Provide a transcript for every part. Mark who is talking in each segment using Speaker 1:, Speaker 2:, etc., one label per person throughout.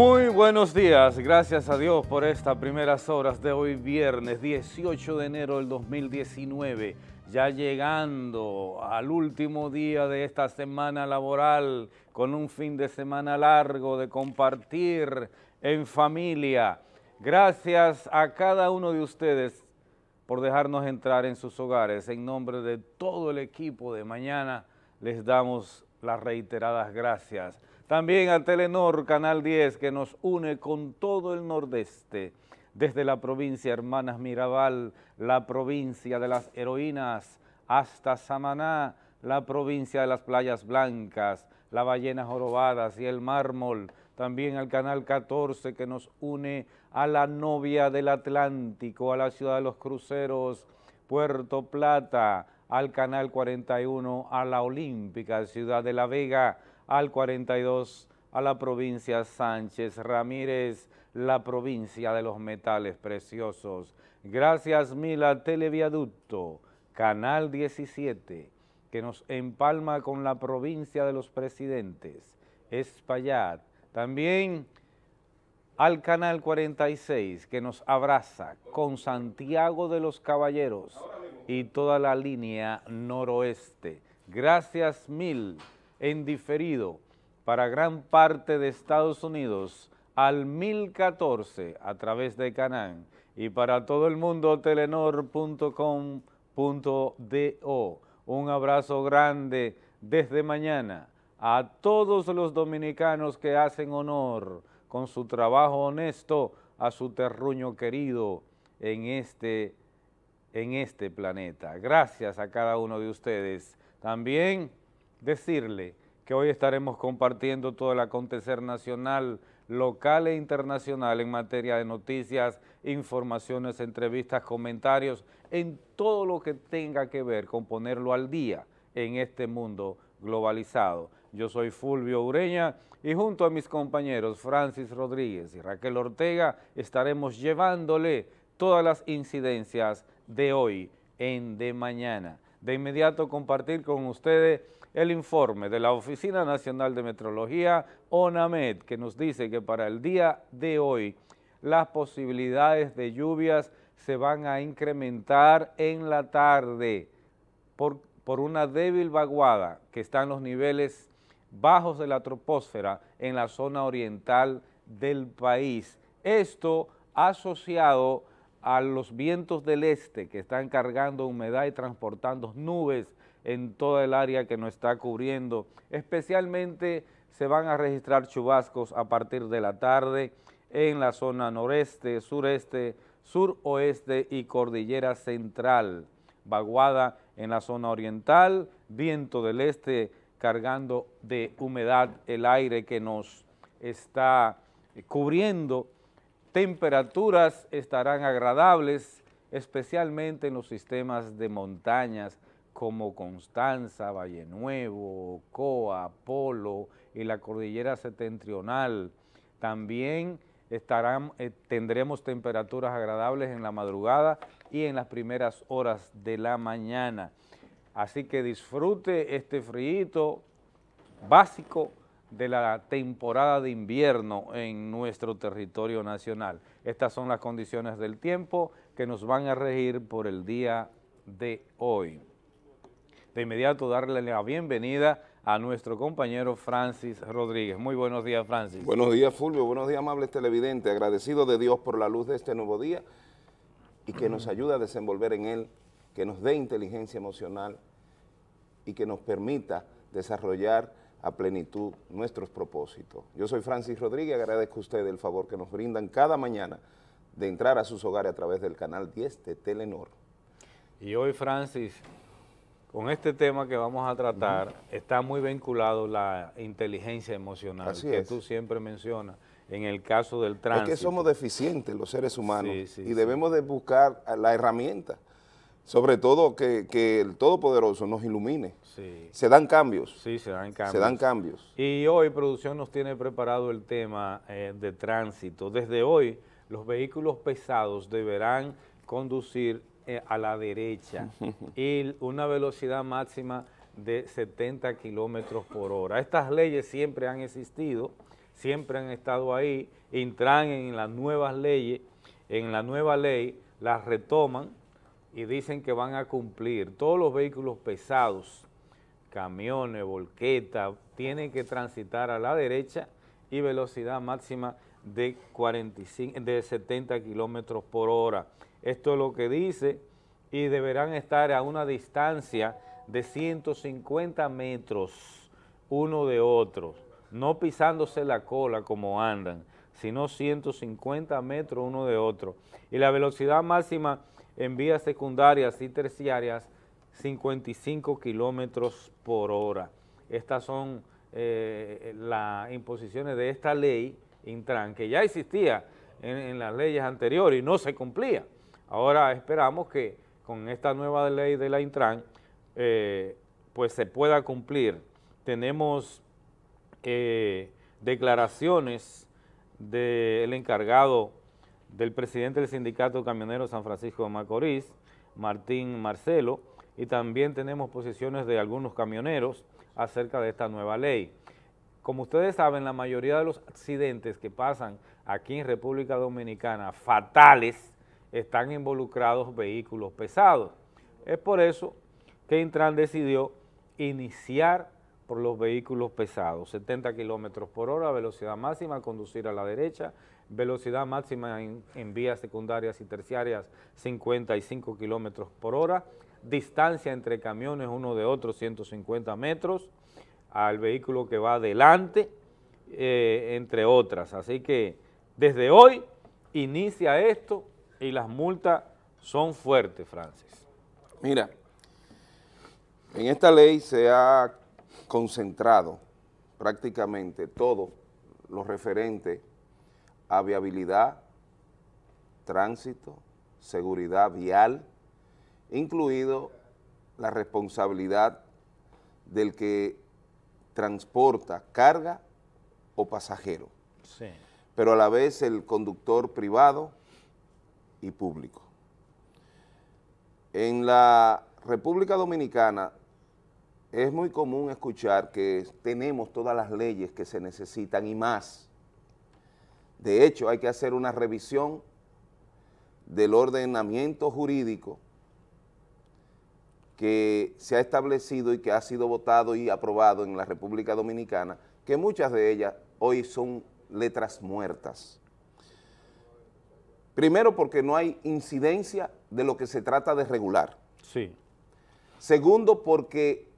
Speaker 1: Muy buenos días, gracias a Dios por estas primeras horas de hoy viernes 18 de enero del 2019, ya llegando al último día de esta semana laboral con un fin de semana largo de compartir en familia. Gracias a cada uno de ustedes por dejarnos entrar en sus hogares. En nombre de todo el equipo de mañana les damos las reiteradas gracias. También a Telenor Canal 10 que nos une con todo el nordeste, desde la provincia Hermanas Mirabal, la provincia de las heroínas, hasta Samaná, la provincia de las playas blancas, la ballena jorobadas y el mármol, también al Canal 14 que nos une a la novia del Atlántico, a la ciudad de los cruceros, Puerto Plata, al Canal 41, a la Olímpica, Ciudad de la Vega, al 42 a la provincia Sánchez Ramírez, la provincia de los metales preciosos. Gracias mil a Televiaducto, Canal 17, que nos empalma con la provincia de los presidentes, Espaillat. También al Canal 46, que nos abraza con Santiago de los Caballeros y toda la línea noroeste. Gracias mil en diferido para gran parte de Estados Unidos al 1014 a través de Canán y para todo el mundo telenor.com.do. Un abrazo grande desde mañana a todos los dominicanos que hacen honor con su trabajo honesto a su terruño querido en este, en este planeta. Gracias a cada uno de ustedes. También decirle que hoy estaremos compartiendo todo el acontecer nacional, local e internacional en materia de noticias, informaciones, entrevistas, comentarios, en todo lo que tenga que ver con ponerlo al día en este mundo globalizado. Yo soy Fulvio Ureña y junto a mis compañeros Francis Rodríguez y Raquel Ortega estaremos llevándole todas las incidencias de hoy en De Mañana. De inmediato compartir con ustedes el informe de la Oficina Nacional de Metrología, ONAMED, que nos dice que para el día de hoy las posibilidades de lluvias se van a incrementar en la tarde por, por una débil vaguada que está en los niveles bajos de la troposfera en la zona oriental del país. Esto asociado a los vientos del este que están cargando humedad y transportando nubes en toda el área que nos está cubriendo. Especialmente se van a registrar chubascos a partir de la tarde en la zona noreste, sureste, suroeste y cordillera central. Vaguada en la zona oriental, viento del este cargando de humedad el aire que nos está cubriendo. Temperaturas estarán agradables, especialmente en los sistemas de montañas, como Constanza, Valle Nuevo, Coa, Polo y la cordillera septentrional. También eh, tendremos temperaturas agradables en la madrugada y en las primeras horas de la mañana. Así que disfrute este frío básico de la temporada de invierno en nuestro territorio nacional. Estas son las condiciones del tiempo que nos van a regir por el día de hoy de inmediato darle la bienvenida a nuestro compañero Francis Rodríguez. Muy buenos días, Francis.
Speaker 2: Buenos días, Fulvio. Buenos días, amables televidentes. Agradecido de Dios por la luz de este nuevo día y que nos ayude a desenvolver en él, que nos dé inteligencia emocional y que nos permita desarrollar a plenitud nuestros propósitos. Yo soy Francis Rodríguez, agradezco a ustedes el favor que nos brindan cada mañana de entrar a sus hogares a través del canal 10 de Telenor.
Speaker 1: Y hoy, Francis, con este tema que vamos a tratar está muy vinculado la inteligencia emocional que tú siempre mencionas en el caso del tránsito.
Speaker 2: Es que somos deficientes los seres humanos y debemos de buscar la herramienta, sobre todo que, el Todopoderoso nos ilumine. Se dan cambios.
Speaker 1: Sí, se dan cambios.
Speaker 2: Se dan cambios.
Speaker 1: Y hoy producción nos tiene preparado el tema eh, de tránsito. Desde hoy los vehículos pesados deberán conducir eh, a la derecha y una velocidad máxima de 70 kilómetros por hora. Estas leyes siempre han existido, siempre han estado ahí, entran en las nuevas leyes, en la nueva ley, las retoman y dicen que van a cumplir. Todos los vehículos pesados, camiones, volquetas, tienen que transitar a la derecha y velocidad máxima de, 45, de 70 kilómetros por hora. Esto es lo que dice y deberán estar a una distancia de 150 metros uno de otro, no pisándose la cola como andan, sino 150 metros uno de otro. Y la velocidad máxima en vías secundarias y terciarias, 55 kilómetros por hora. Estas son eh, las imposiciones de esta ley Intran, que ya existía en, las leyes anteriores y no se cumplía. Ahora esperamos que con esta nueva ley de la Intran, eh, pues se pueda cumplir. Tenemos eh, declaraciones del encargado del presidente del Sindicato Camionero San Francisco de Macorís, Martín Marcelo, y también tenemos posiciones de algunos camioneros acerca de esta nueva ley. Como ustedes saben, la mayoría de los accidentes que pasan aquí en República Dominicana, fatales, están involucrados vehículos pesados. Es por eso que Intran decidió iniciar por los vehículos pesados, 70 kilómetros por hora, velocidad máxima, conducir a la derecha, velocidad máxima en, vías secundarias y terciarias 55 kilómetros por hora, distancia entre camiones uno de otro 150 metros, al vehículo que va adelante, eh, entre otras. Así que desde hoy inicia esto y las multas son fuertes, Francis.
Speaker 2: Mira, en esta ley se ha concentrado prácticamente todo lo referente a viabilidad, tránsito, seguridad vial, incluido la responsabilidad del que transporta carga o pasajero, pero a la vez el conductor privado y público. En la República Dominicana es muy común escuchar que tenemos todas las leyes que se necesitan y más. De hecho, hay que hacer una revisión del ordenamiento jurídico que se ha establecido y que ha sido votado y aprobado en la República Dominicana, que muchas de ellas hoy son letras muertas. Primero porque no hay incidencia de lo que se trata de regular.
Speaker 1: Sí.
Speaker 2: Segundo porque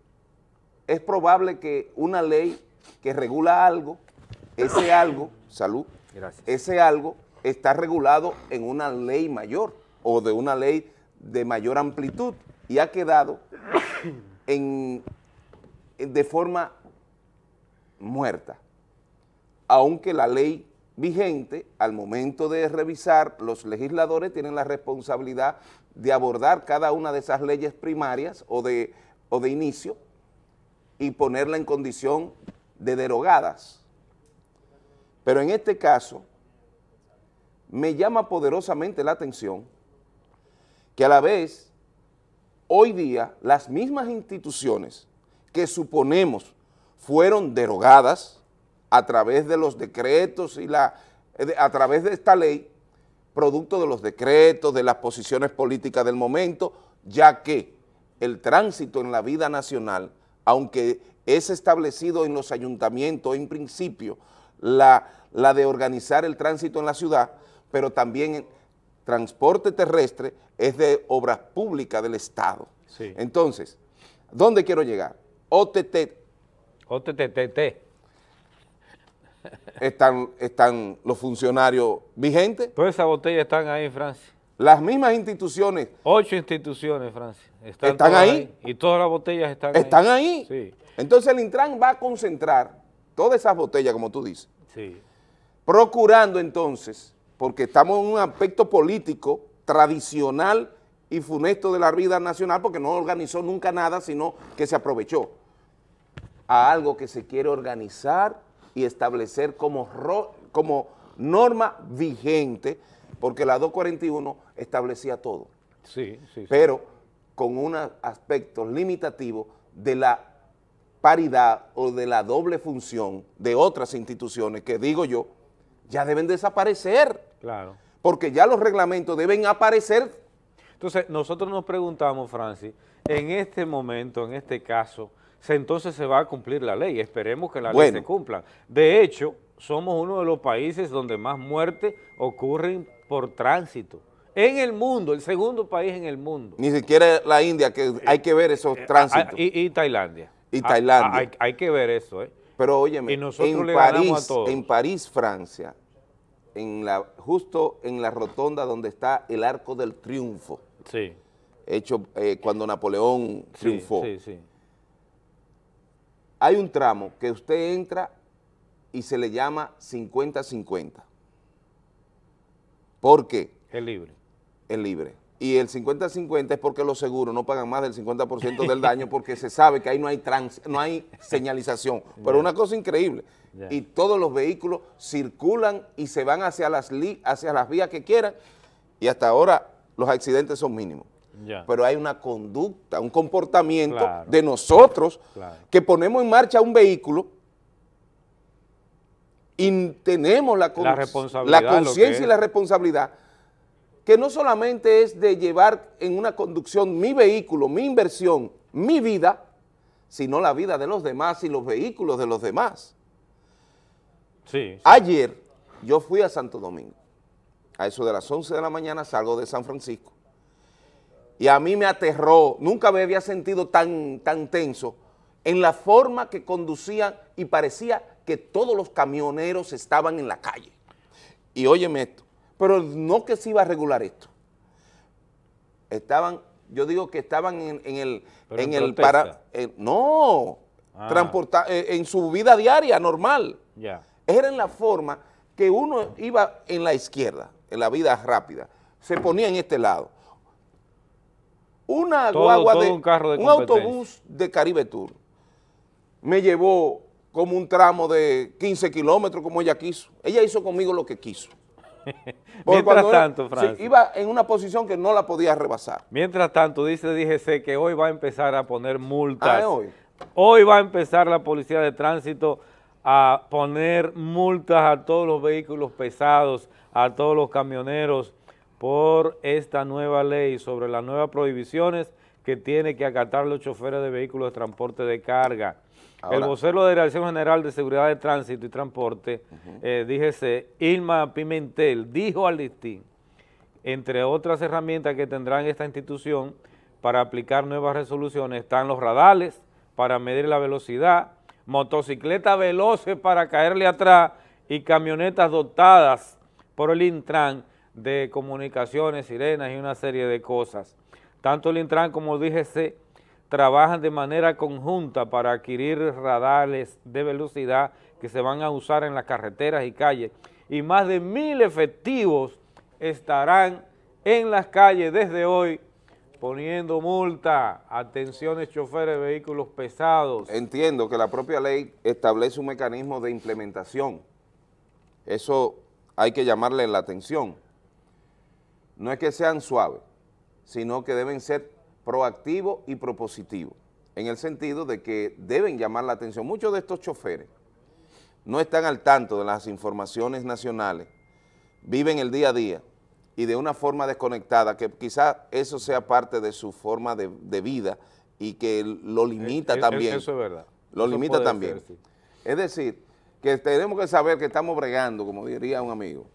Speaker 2: es probable que una ley que regula algo, ese algo, salud, ese algo está regulado en una ley mayor o de una ley de mayor amplitud y ha quedado en, de forma muerta, aunque la ley vigente, al momento de revisar, los legisladores tienen la responsabilidad de abordar cada una de esas leyes primarias o de, o de inicio y ponerla en condición de derogadas. Pero en este caso, me llama poderosamente la atención que a la vez, hoy día, las mismas instituciones que suponemos fueron derogadas a través de los decretos y la, a través de esta ley, producto de los decretos, de las posiciones políticas del momento, ya que el tránsito en la vida nacional aunque es establecido en los ayuntamientos en principio la, la de organizar el tránsito en la ciudad, pero también el transporte terrestre es de obras públicas del Estado. Entonces, ¿dónde quiero llegar? OTT.
Speaker 1: OTTT.
Speaker 2: Están, están los funcionarios vigentes.
Speaker 1: Todas esas botellas están ahí, Francia.
Speaker 2: Las mismas instituciones.
Speaker 1: Ocho instituciones, Francia.
Speaker 2: Están, ahí.
Speaker 1: Y todas las botellas están,
Speaker 2: ahí. Están ahí. Entonces el Intran va a concentrar todas esas botellas, como tú dices.
Speaker 1: Sí.
Speaker 2: Procurando entonces, porque estamos en un aspecto político tradicional y funesto de la vida nacional, porque no organizó nunca nada, sino que se aprovechó a algo que se quiere organizar y establecer como, como norma vigente porque la 241 establecía todo.
Speaker 1: Sí, sí,
Speaker 2: Pero con unos aspectos limitativos de la paridad o de la doble función de otras instituciones que digo yo, ya deben desaparecer.
Speaker 1: Claro.
Speaker 2: Porque ya los reglamentos deben aparecer.
Speaker 1: Entonces, nosotros nos preguntamos, Francis, en este momento, en este caso, se, entonces se va a cumplir la ley. Esperemos que la ley se cumpla. De hecho, somos uno de los países donde más muertes ocurren por tránsito. En el mundo, el segundo país en el mundo.
Speaker 2: Ni siquiera la India, que hay que ver esos eh, tránsitos.
Speaker 1: Y, Tailandia.
Speaker 2: Y Tailandia.
Speaker 1: Hay, que ver eso, ¿eh?
Speaker 2: Pero óyeme, en, París, en París, Francia, en la, justo en la rotonda donde está el Arco del Triunfo,
Speaker 1: sí.
Speaker 2: hecho eh, cuando Napoleón triunfó,
Speaker 1: sí, sí,
Speaker 2: hay un tramo que usted entra y se le llama 50-50. ¿Por qué?
Speaker 1: Es libre.
Speaker 2: Es libre. Y el 50-50 es porque los seguros no pagan más del 50% del daño porque se sabe que ahí no hay, trans, no hay señalización. Pero una cosa increíble, y todos los vehículos circulan y se van hacia las, hacia las vías que quieran y hasta ahora los accidentes son mínimos. Pero hay una conducta, un comportamiento de nosotros que ponemos en marcha un vehículo y tenemos la, la conciencia y la responsabilidad que no solamente es de llevar en una conducción mi vehículo, mi inversión, mi vida, sino la vida de los demás y los vehículos de los demás. Ayer yo fui a Santo Domingo, a eso de las 11 de la mañana salgo de San Francisco, y a mí me aterró, nunca me había sentido tan, tan tenso en la forma que conducían y parecía que todos los camioneros estaban en la calle. Y óyeme esto, pero no que se iba a regular esto. Estaban, yo digo que estaban en, el, en, el para, eh, no, ah. transportar, eh, en su vida diaria normal. Era en la forma que uno iba en la izquierda, en la vida rápida, se ponía en este lado. Una guagua de, un, carro de un autobús de Caribe Tour me llevó como un tramo de 15 kilómetros como ella quiso. Ella hizo conmigo lo que quiso.
Speaker 1: Mientras tanto, Francis.
Speaker 2: iba en una posición que no la podía rebasar.
Speaker 1: Mientras tanto, dice DGC que hoy va a empezar a poner multas.
Speaker 2: Ah, hoy.
Speaker 1: Hoy va a empezar la policía de tránsito a poner multas a todos los vehículos pesados, a todos los camioneros por esta nueva ley sobre las nuevas prohibiciones que tiene que acatar los choferes de vehículos de transporte de carga. El vocero de la Dirección General de Seguridad de Tránsito y Transporte, eh, díjese, Irma Pimentel, dijo al listín, entre otras herramientas que tendrán esta institución para aplicar nuevas resoluciones, están los radales para medir la velocidad, motocicletas veloces para caerle atrás y camionetas dotadas por el Intran de comunicaciones, sirenas y una serie de cosas. Tanto el Intran como el DGC trabajan de manera conjunta para adquirir radares de velocidad que se van a usar en las carreteras y calles y más de mil efectivos estarán en las calles desde hoy poniendo multa, atenciones choferes vehículos pesados.
Speaker 2: Entiendo que la propia ley establece un mecanismo de implementación. Eso hay que llamarle la atención. No es que sean suaves, sino que deben ser proactivo y propositivo, en el sentido de que deben llamar la atención. Muchos de estos choferes no están al tanto de las informaciones nacionales, viven el día a día y de una forma desconectada, que quizás eso sea parte de su forma de, vida y que lo limita
Speaker 1: eh, eh,
Speaker 2: también.
Speaker 1: Eso es verdad.
Speaker 2: Lo limita también. Es decir, que tenemos que saber que estamos bregando, como diría un amigo,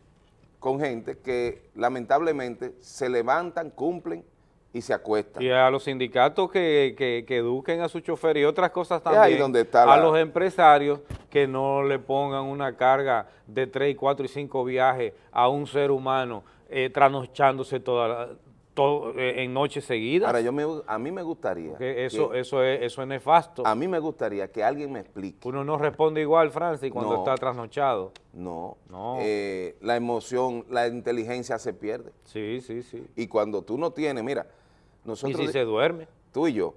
Speaker 2: con gente que lamentablemente se levantan, cumplen y se acuestan.
Speaker 1: Y a los sindicatos que, eduquen a su chofer y otras cosas también.
Speaker 2: donde a
Speaker 1: los empresarios que no le pongan una carga de 3, 4 y 5 viajes a un ser humano eh, toda todo, eh, en noches seguidas.
Speaker 2: Ahora, yo me, a mí me gustaría...
Speaker 1: eso, eso, es, eso es nefasto.
Speaker 2: A mí me gustaría que alguien me explique.
Speaker 1: Uno no responde igual, Francis, cuando está trasnochado.
Speaker 2: No, no. Eh, la emoción, la inteligencia se pierde.
Speaker 1: Sí, sí, sí.
Speaker 2: Y cuando tú no tienes, mira,
Speaker 1: nosotros, ¿Y si se duerme?
Speaker 2: Tú y yo,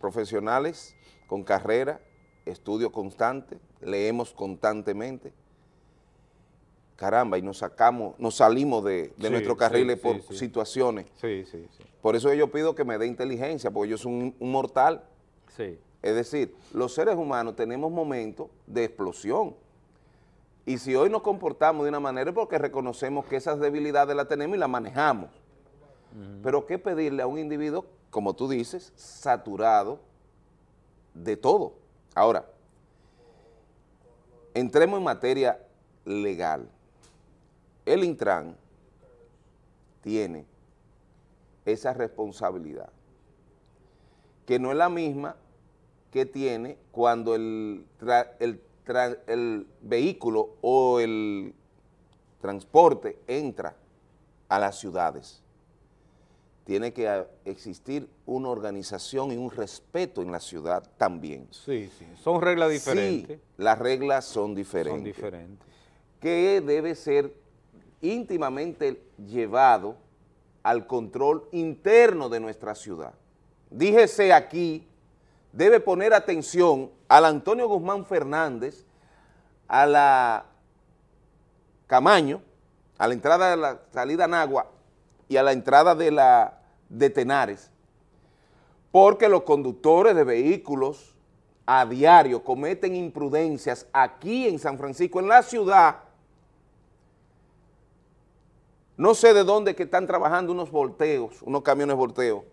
Speaker 2: profesionales con carrera, estudio constante, leemos constantemente, caramba, y nos sacamos, nos salimos de, de nuestros carriles por situaciones.
Speaker 1: Sí, sí, sí.
Speaker 2: Por eso yo pido que me dé inteligencia, porque yo soy un, mortal.
Speaker 1: Sí.
Speaker 2: Es decir, los seres humanos tenemos momentos de explosión. Y si hoy nos comportamos de una manera es porque reconocemos que esas debilidades las tenemos y las manejamos. Pero ¿qué pedirle a un individuo, como tú dices, saturado de todo? Ahora, entremos en materia legal. El Intran tiene esa responsabilidad, que no es la misma que tiene cuando el, el, vehículo o el transporte entra a las ciudades. Tiene que existir una organización y un respeto en la ciudad también.
Speaker 1: Sí, sí, son reglas diferentes.
Speaker 2: Sí, las reglas son diferentes. Son
Speaker 1: diferentes.
Speaker 2: Que debe ser íntimamente llevado al control interno de nuestra ciudad. Díjese aquí, debe poner atención al Antonio Guzmán Fernández, a la Camaño, a la entrada de la salida Nagua y a la entrada de la de Tenares, porque los conductores de vehículos a diario cometen imprudencias aquí en San Francisco, en la ciudad, no sé de dónde que están trabajando unos volteos, unos camiones volteos,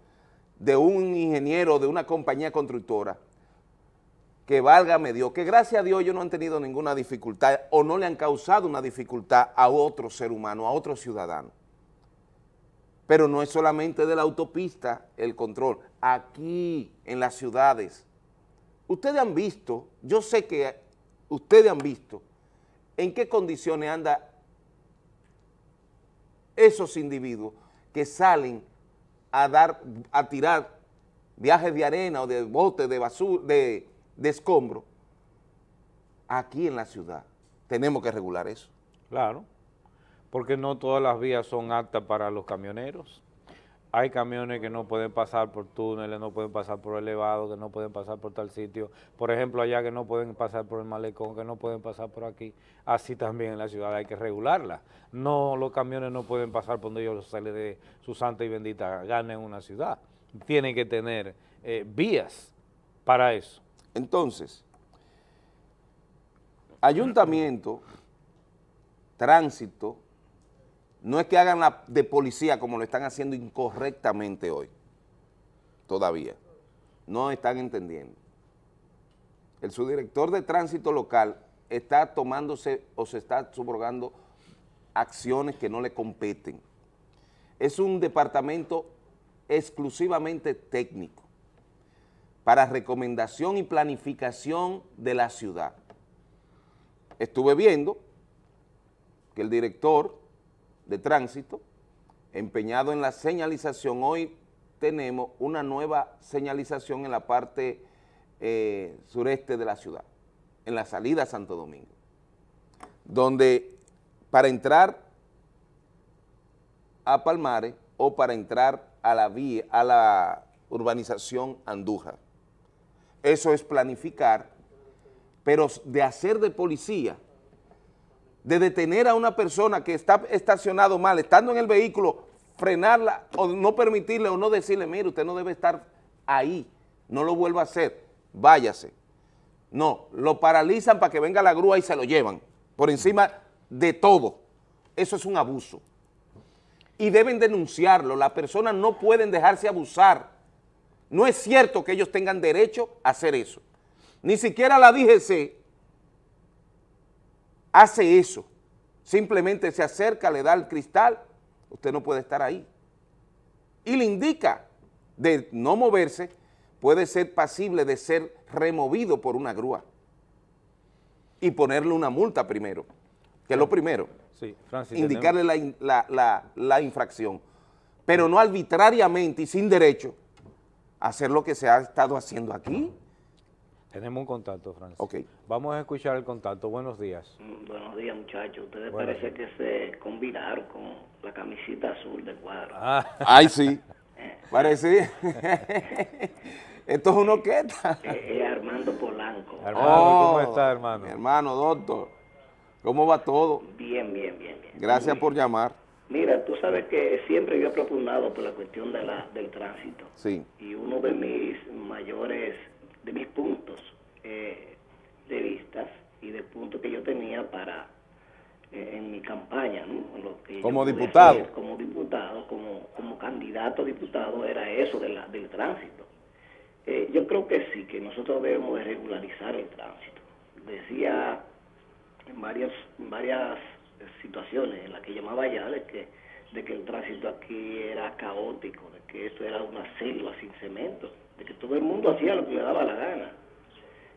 Speaker 2: de un ingeniero de una compañía constructora, que válgame Dios, que gracias a Dios ellos no han tenido ninguna dificultad o no le han causado una dificultad a otro ser humano, a otro ciudadano. Pero no es solamente de la autopista el control, aquí en las ciudades. Ustedes han visto, yo sé que ustedes han visto en qué condiciones anda esos individuos que salen a dar, a tirar viajes de arena o de botes de basura, de, de escombro, aquí en la ciudad. Tenemos que regular eso.
Speaker 1: Claro, porque no todas las vías son aptas para los camioneros hay camiones que no pueden pasar por túneles, no pueden pasar por elevado, que no pueden pasar por tal sitio. Por ejemplo, allá que no pueden pasar por el malecón, que no pueden pasar por aquí. Así también en la ciudad hay que regularla. No, los camiones no pueden pasar por donde ellos salen de su santa y bendita gana en una ciudad. Tienen que tener eh, vías para eso.
Speaker 2: Entonces, ayuntamiento, tránsito, no es que hagan la de policía como lo están haciendo incorrectamente hoy, todavía. No están entendiendo. El subdirector de tránsito local está tomándose o se está subrogando acciones que no le competen. Es un departamento exclusivamente técnico para recomendación y planificación de la ciudad. Estuve viendo que el director de tránsito, empeñado en la señalización. Hoy tenemos una nueva señalización en la parte eh, sureste de la ciudad, en la salida a Santo Domingo, donde para entrar a Palmares o para entrar a la vía, a la urbanización Andújar. Eso es planificar, pero de hacer de policía, de detener a una persona que está estacionado mal, estando en el vehículo, frenarla o no permitirle o no decirle, mire, usted no debe estar ahí, no lo vuelva a hacer, váyase. No, lo paralizan para que venga la grúa y se lo llevan, por encima de todo. Eso es un abuso. Y deben denunciarlo, las personas no pueden dejarse abusar. No es cierto que ellos tengan derecho a hacer eso. Ni siquiera la DGC hace eso, simplemente se acerca, le da el cristal, usted no puede estar ahí. Y le indica de no moverse, puede ser pasible de ser removido por una grúa y ponerle una multa primero, que es lo primero,
Speaker 1: sí,
Speaker 2: indicarle la, infracción, pero no arbitrariamente y sin derecho hacer lo que se ha estado haciendo aquí.
Speaker 1: Tenemos un contacto, Francis.
Speaker 2: Ok.
Speaker 1: Vamos a escuchar el contacto. Buenos días.
Speaker 3: Mm, buenos días, muchachos. Ustedes parece que se combinaron con la camisita azul del cuadro.
Speaker 2: Ah. Ay, sí. parece. Esto es uno que está.
Speaker 3: Es Armando Polanco.
Speaker 1: Armando, ¿cómo oh, está, hermano?
Speaker 2: hermano, doctor. ¿Cómo va todo?
Speaker 3: Bien, bien, bien. bien.
Speaker 2: Gracias por llamar.
Speaker 3: Mira, tú sabes que siempre yo he propugnado por la cuestión de la, del tránsito.
Speaker 2: Sí.
Speaker 3: Y uno de mis mayores de mis puntos eh, de vistas y de puntos que yo tenía para eh, en mi campaña, ¿no? Lo que
Speaker 2: Como diputado.
Speaker 3: hacer como diputado, como, como candidato a diputado, era eso de la, del tránsito. Eh, yo creo que sí, que nosotros debemos de regularizar el tránsito. Decía en varias, en varias situaciones en las que llamaba ya de que, de que el tránsito aquí era caótico, de que esto era una selva sin cemento, de que todo el mundo hacía lo que le daba la gana.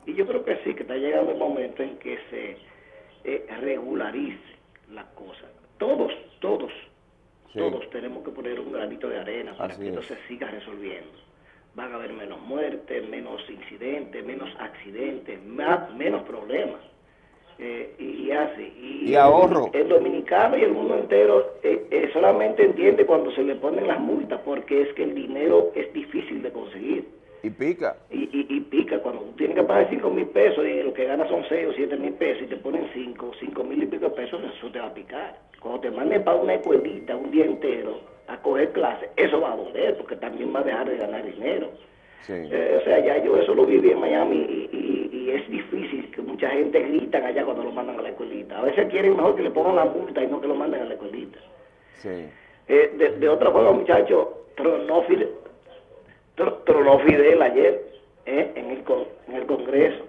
Speaker 3: Y yo creo que sí, que está llegando el momento en que se eh, regularice la cosa. Todos, todos,
Speaker 2: Sí.
Speaker 3: todos tenemos que poner un granito de arena para
Speaker 2: Así
Speaker 3: que esto
Speaker 2: es.
Speaker 3: se siga resolviendo. Van a haber menos muertes, menos incidentes, menos accidentes, más, menos problemas. Eh, y, y así.
Speaker 2: Y ahorro.
Speaker 3: El dominicano y el mundo entero eh, eh, solamente entiende cuando se le ponen las multas porque es que el dinero es difícil de conseguir.
Speaker 2: Y pica.
Speaker 3: Y, y, y pica, cuando tú tienes que pagar 5 mil pesos y lo que ganas son 6 o 7 mil pesos y te ponen 5, 5 mil y pico de pesos, eso te va a picar. Cuando te manden para una escuelita un día entero a coger clases, eso va a doler porque también va a dejar de ganar dinero.
Speaker 2: Sí.
Speaker 3: Eh, o sea, ya yo eso lo viví en Miami y, y- es difícil que mucha gente gritan allá cuando lo mandan a la escuelita. A veces quieren mejor que le pongan la multa y no que lo manden a la escuelita.
Speaker 2: Sí.
Speaker 3: Eh, de, de otra forma, muchachos, tronó Fidel, tro- tronó Fidel ayer eh, en, el con- en el Congreso.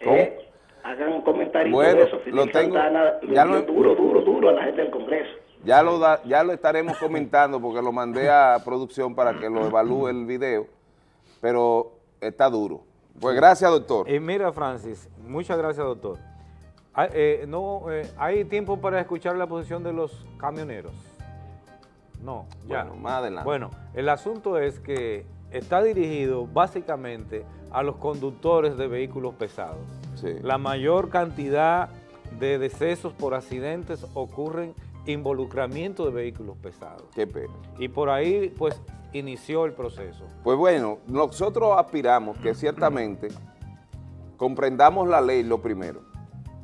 Speaker 3: Eh, hagan un comentario
Speaker 2: Bueno,
Speaker 3: eso. Fidel
Speaker 2: lo tengo-
Speaker 3: Santana
Speaker 2: ya lo-
Speaker 3: duro, duro, duro a la gente del Congreso.
Speaker 2: Ya lo, da- ya lo estaremos comentando porque lo mandé a producción para que lo evalúe el video, pero está duro. Pues gracias, doctor.
Speaker 1: Y mira, Francis, muchas gracias, doctor. Hay, eh, no, eh, ¿Hay tiempo para escuchar la posición de los camioneros? No, ya.
Speaker 2: Bueno, más adelante.
Speaker 1: Bueno, el asunto es que está dirigido básicamente a los conductores de vehículos pesados.
Speaker 2: Sí.
Speaker 1: La mayor cantidad de decesos por accidentes ocurren involucramiento de vehículos pesados.
Speaker 2: Qué pena.
Speaker 1: Y por ahí, pues, inició el proceso.
Speaker 2: Pues bueno, nosotros aspiramos que ciertamente comprendamos la ley lo primero,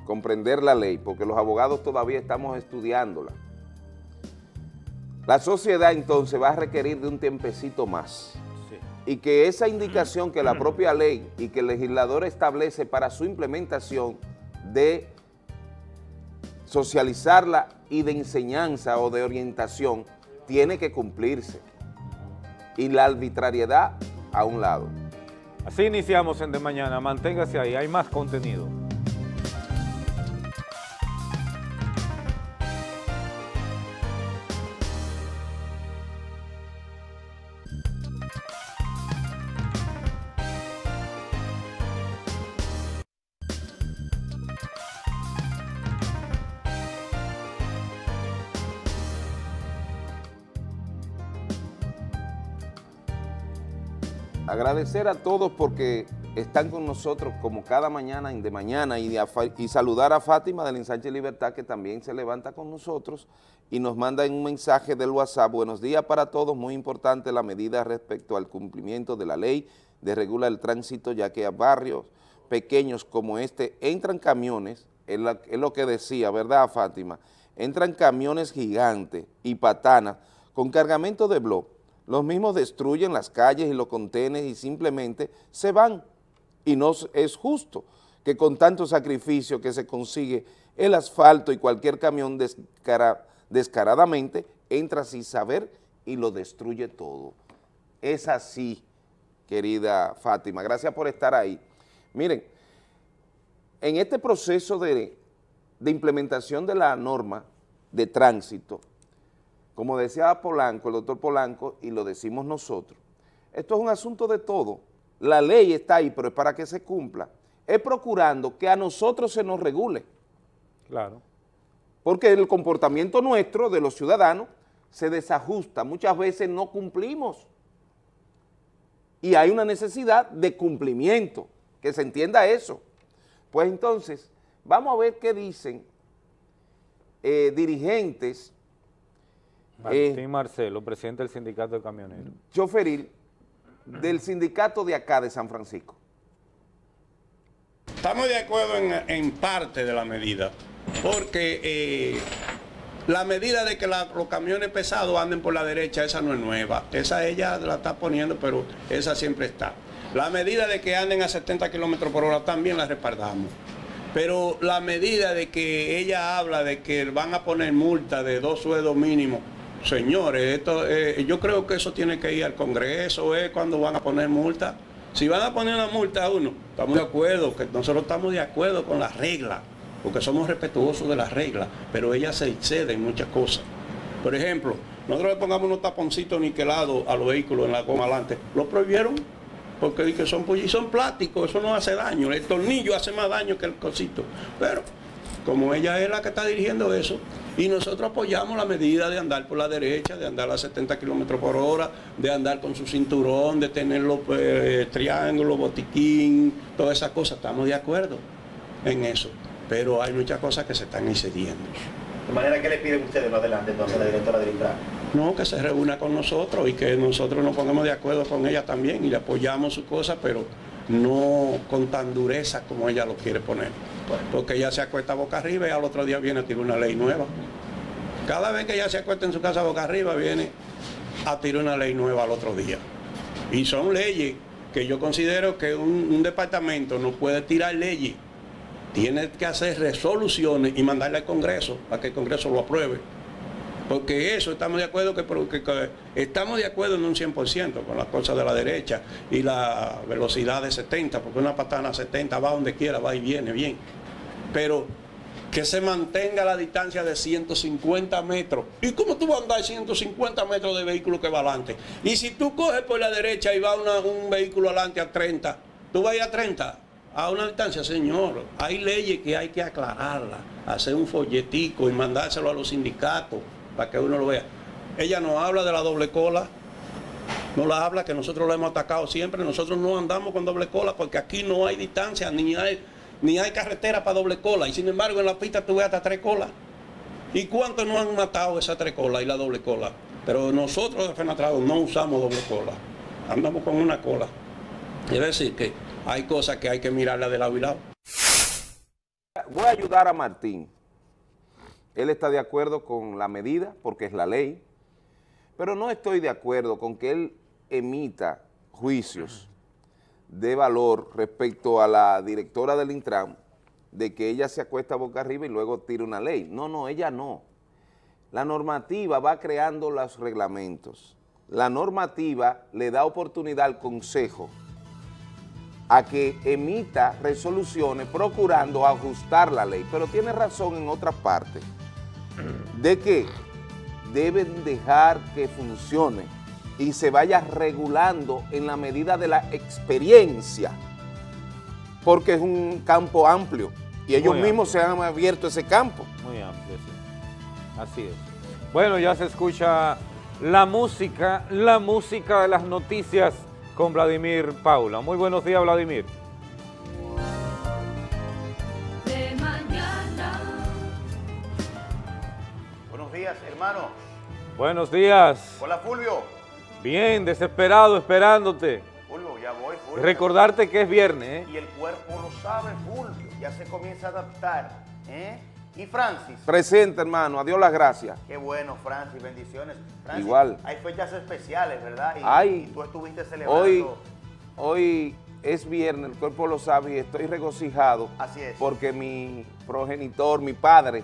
Speaker 2: comprender la ley, porque los abogados todavía estamos estudiándola. La sociedad entonces va a requerir de un tiempecito más
Speaker 1: Sí.
Speaker 2: y que esa indicación que la propia ley y que el legislador establece para su implementación de socializarla y de enseñanza o de orientación tiene que cumplirse y la arbitrariedad a un lado.
Speaker 1: Así iniciamos en De Mañana. Manténgase ahí, hay más contenido.
Speaker 2: Agradecer a todos porque están con nosotros como cada mañana de mañana y, saludar a Fátima del Ensanche Libertad que también se levanta con nosotros y nos manda un mensaje del WhatsApp, buenos días para todos, muy importante la medida respecto al cumplimiento de la ley de regular el tránsito ya que a barrios pequeños como este entran camiones, es, es lo que decía, ¿verdad Fátima? Entran camiones gigantes y patanas con cargamento de blog los mismos destruyen las calles y los contenes y simplemente se van. Y no es justo que con tanto sacrificio que se consigue el asfalto y cualquier camión descara- descaradamente entra sin saber y lo destruye todo. Es así, querida Fátima. Gracias por estar ahí. Miren, en este proceso de implementación de la norma de tránsito, como decía Polanco, el doctor Polanco, y lo decimos nosotros, esto es un asunto de todo. La ley está ahí, pero es para que se cumpla. Es procurando que a nosotros se nos regule,
Speaker 1: Claro.
Speaker 2: porque el comportamiento nuestro, de los ciudadanos, se desajusta. Muchas veces no cumplimos. Y hay una necesidad de cumplimiento, que se entienda eso. Pues entonces, vamos a ver qué dicen eh, dirigentes
Speaker 1: Martín Marcelo, presidente del sindicato de camioneros.
Speaker 2: choferil del sindicato de acá de San Francisco.
Speaker 4: Estamos de acuerdo en, en parte de la medida, porque eh, la medida de que la- los camiones pesados anden por la derecha, esa no es nueva. Esa ella la está poniendo, pero esa siempre está. La medida de que anden a 70 kilómetros por hora también la respaldamos. Pero la medida de que ella habla de que van a poner multa de dos sueldos mínimos, señores, esto, eh, yo creo que eso tiene que ir al Congreso, es cuando van a poner multa. Si van a poner una multa a uno, estamos de acuerdo, que nosotros estamos de acuerdo con las reglas, porque somos respetuosos de las reglas, pero ella se excede en muchas cosas. Por ejemplo, nosotros le pongamos unos taponcitos niquelados a los vehículos en la goma adelante, lo prohibieron porque que son, y son plásticos, eso no hace daño, el tornillo hace más daño que el cosito. Pero como ella es la que está dirigiendo eso, y nosotros apoyamos la medida de andar por la derecha, de andar a 70 kilómetros por hora, de andar con su cinturón, de tener los eh, triángulos, botiquín, todas esas cosas, estamos de acuerdo en eso. Pero hay muchas cosas que se están excediendo.
Speaker 5: De manera que le piden ustedes más adelante entonces a la directora del Intran.
Speaker 4: No, que se reúna con nosotros y que nosotros nos pongamos de acuerdo con ella también y le apoyamos su cosa, pero no con tan dureza como ella lo quiere poner. Porque ella se acuesta boca arriba y al otro día viene a tirar una ley nueva. Cada vez que ella se acuesta en su casa boca arriba, viene a tirar una ley nueva al otro día. Y son leyes que yo considero que un, un departamento no puede tirar leyes. Tiene que hacer resoluciones y mandarle al Congreso para que el Congreso lo apruebe. Porque eso estamos de acuerdo que, estamos de acuerdo en un 100% con las cosas de la derecha y la velocidad de 70, porque una patana 70 va donde quiera, va y viene bien. Pero que se mantenga la distancia de 150 metros. ¿Y cómo tú vas a andar 150 metros de vehículo que va adelante? Y si tú coges por la derecha y va un vehículo adelante a 30, ¿tú vas a ir a 30? A una distancia, señor. Hay leyes que hay que aclararlas, hacer un folletico y mandárselo a los sindicatos para que uno lo vea. Ella no habla de la doble cola, no la habla que nosotros lo hemos atacado siempre, nosotros no andamos con doble cola porque aquí no hay distancia, ni hay, ni hay carretera para doble cola, y sin embargo en la pista tuve hasta tres colas. ¿Y cuántos no han matado esa tres cola y la doble cola? Pero nosotros de Fenatrado no usamos doble cola, andamos con una cola. Quiere decir que hay cosas que hay que mirarla de lado y lado.
Speaker 2: Voy a ayudar a Martín él está de acuerdo con la medida, porque es la ley, pero no estoy de acuerdo con que él emita juicios de valor respecto a la directora del Intram, de que ella se acuesta boca arriba y luego tira una ley. No, no, ella no. La normativa va creando los reglamentos. La normativa le da oportunidad al Consejo a que emita resoluciones procurando ajustar la ley, pero tiene razón en otra parte de que deben dejar que funcione y se vaya regulando en la medida de la experiencia, porque es un campo amplio y ellos mismos se han abierto ese campo.
Speaker 1: Muy amplio, sí. Así es. Bueno, ya se escucha la música, la música de las noticias con Vladimir Paula. Muy buenos días, Vladimir.
Speaker 5: Hermano.
Speaker 1: Buenos días.
Speaker 5: Hola, Fulvio.
Speaker 1: Bien, desesperado, esperándote.
Speaker 5: Fulvio, ya voy, Fulvio.
Speaker 1: Recordarte que es viernes,
Speaker 5: ¿eh? Y el cuerpo lo sabe, Fulvio. Ya se comienza a adaptar, ¿eh? ¿Y Francis?
Speaker 2: Presente, hermano. Adiós las gracias.
Speaker 5: Qué bueno, Francis. Bendiciones.
Speaker 2: Igual.
Speaker 5: Hay fechas especiales, ¿verdad?
Speaker 2: Y,
Speaker 5: tú estuviste celebrando.
Speaker 2: Hoy, hoy es viernes, el cuerpo lo sabe y estoy regocijado.
Speaker 5: Así es.
Speaker 2: Porque mi progenitor, mi padre,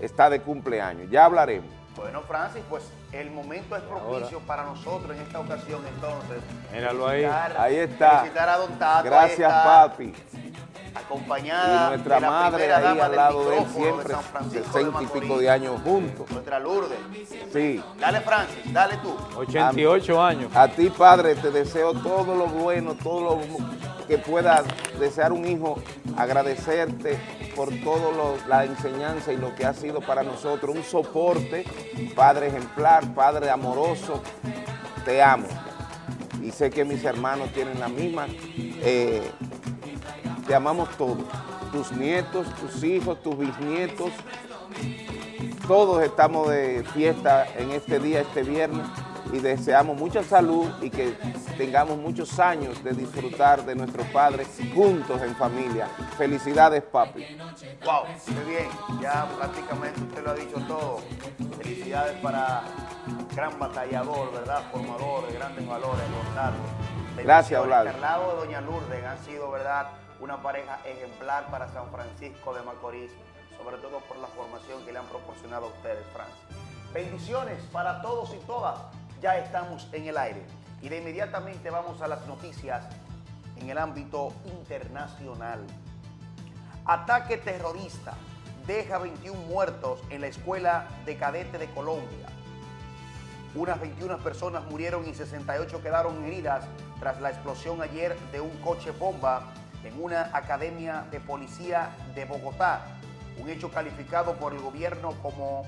Speaker 2: está de cumpleaños. Ya hablaremos.
Speaker 5: Bueno, Francis, pues el momento es propicio para nosotros en esta ocasión, entonces.
Speaker 1: Míralo ahí.
Speaker 2: Ahí está.
Speaker 5: Felicitar a Don Tato.
Speaker 2: Gracias, papi.
Speaker 5: Acompañada
Speaker 2: y nuestra
Speaker 5: de la
Speaker 2: madre ahí al lado de él
Speaker 5: siempre,
Speaker 2: sesenta y pico de años juntos.
Speaker 5: Nuestra Lourdes.
Speaker 2: Sí.
Speaker 5: Dale, Francis, dale tú.
Speaker 1: 88 años.
Speaker 2: A ti, padre, te deseo todo lo bueno, todo lo que puedas desear un hijo, agradecerte por toda la enseñanza y lo que ha sido para nosotros, un soporte, padre ejemplar, padre amoroso, te amo. Y sé que mis hermanos tienen la misma, eh, te amamos todos, tus nietos, tus hijos, tus bisnietos, todos estamos de fiesta en este día, este viernes, y deseamos mucha salud y que tengamos muchos años de disfrutar de nuestros padres juntos en familia. Felicidades, papi.
Speaker 5: Wow, qué bien. Ya prácticamente usted lo ha dicho todo. Felicidades para gran batallador, ¿verdad? Formador de grandes valores, Gonzalo.
Speaker 2: Gracias. Vlad.
Speaker 5: Carlao y Doña Lourdes han sido, ¿verdad?, una pareja ejemplar para San Francisco de Macorís, sobre todo por la formación que le han proporcionado a ustedes, Francia. Bendiciones para todos y todas. Ya estamos en el aire. Y de inmediatamente vamos a las noticias en el ámbito internacional. Ataque terrorista deja 21 muertos en la escuela de cadete de Colombia. Unas 21 personas murieron y 68 quedaron heridas tras la explosión ayer de un coche bomba en una academia de policía de Bogotá. Un hecho calificado por el gobierno como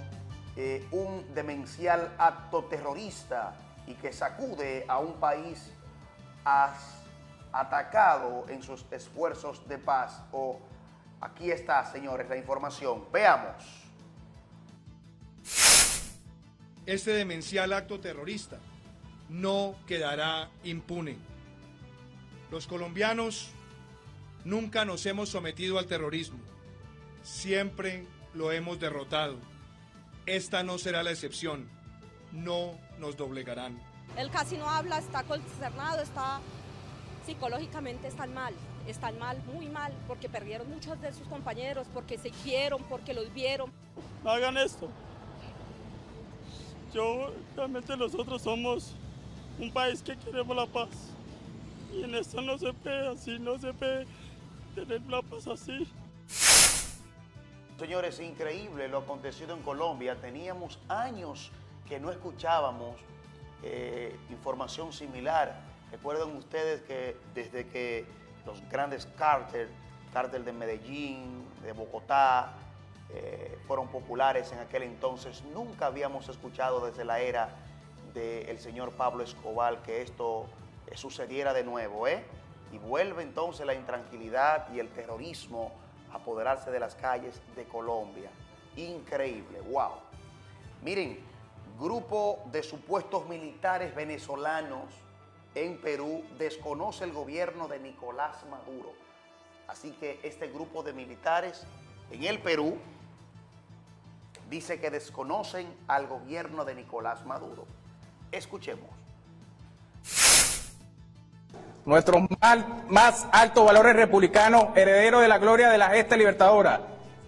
Speaker 5: eh, un demencial acto terrorista y que sacude a un país atacado en sus esfuerzos de paz. O aquí está, señores, la información. Veamos.
Speaker 6: Este demencial acto terrorista no quedará impune. Los colombianos nunca nos hemos sometido al terrorismo. Siempre lo hemos derrotado. Esta no será la excepción. No nos doblegarán.
Speaker 7: Él casi no habla, está consternado, está psicológicamente están mal, están mal, muy mal, porque perdieron muchos de sus compañeros, porque se hicieron, porque los vieron.
Speaker 8: no hagan esto. Yo, realmente nosotros somos un país que queremos la paz. Y en esto no se puede así, no se puede tener la paz así.
Speaker 5: Señores, increíble lo acontecido en Colombia. Teníamos años que no escuchábamos eh, información similar. Recuerden ustedes que desde que los grandes cárteles, cártel de Medellín, de Bogotá, eh, fueron populares en aquel entonces, nunca habíamos escuchado desde la era del señor Pablo Escobar que esto eh, sucediera de nuevo, ¿eh? Y vuelve entonces la intranquilidad y el terrorismo apoderarse de las calles de Colombia. Increíble, wow. Miren, grupo de supuestos militares venezolanos en Perú desconoce el gobierno de Nicolás Maduro. Así que este grupo de militares en el Perú dice que desconocen al gobierno de Nicolás Maduro. Escuchemos.
Speaker 9: Nuestros mal- más altos valores republicanos, herederos de la gloria de la gesta libertadora.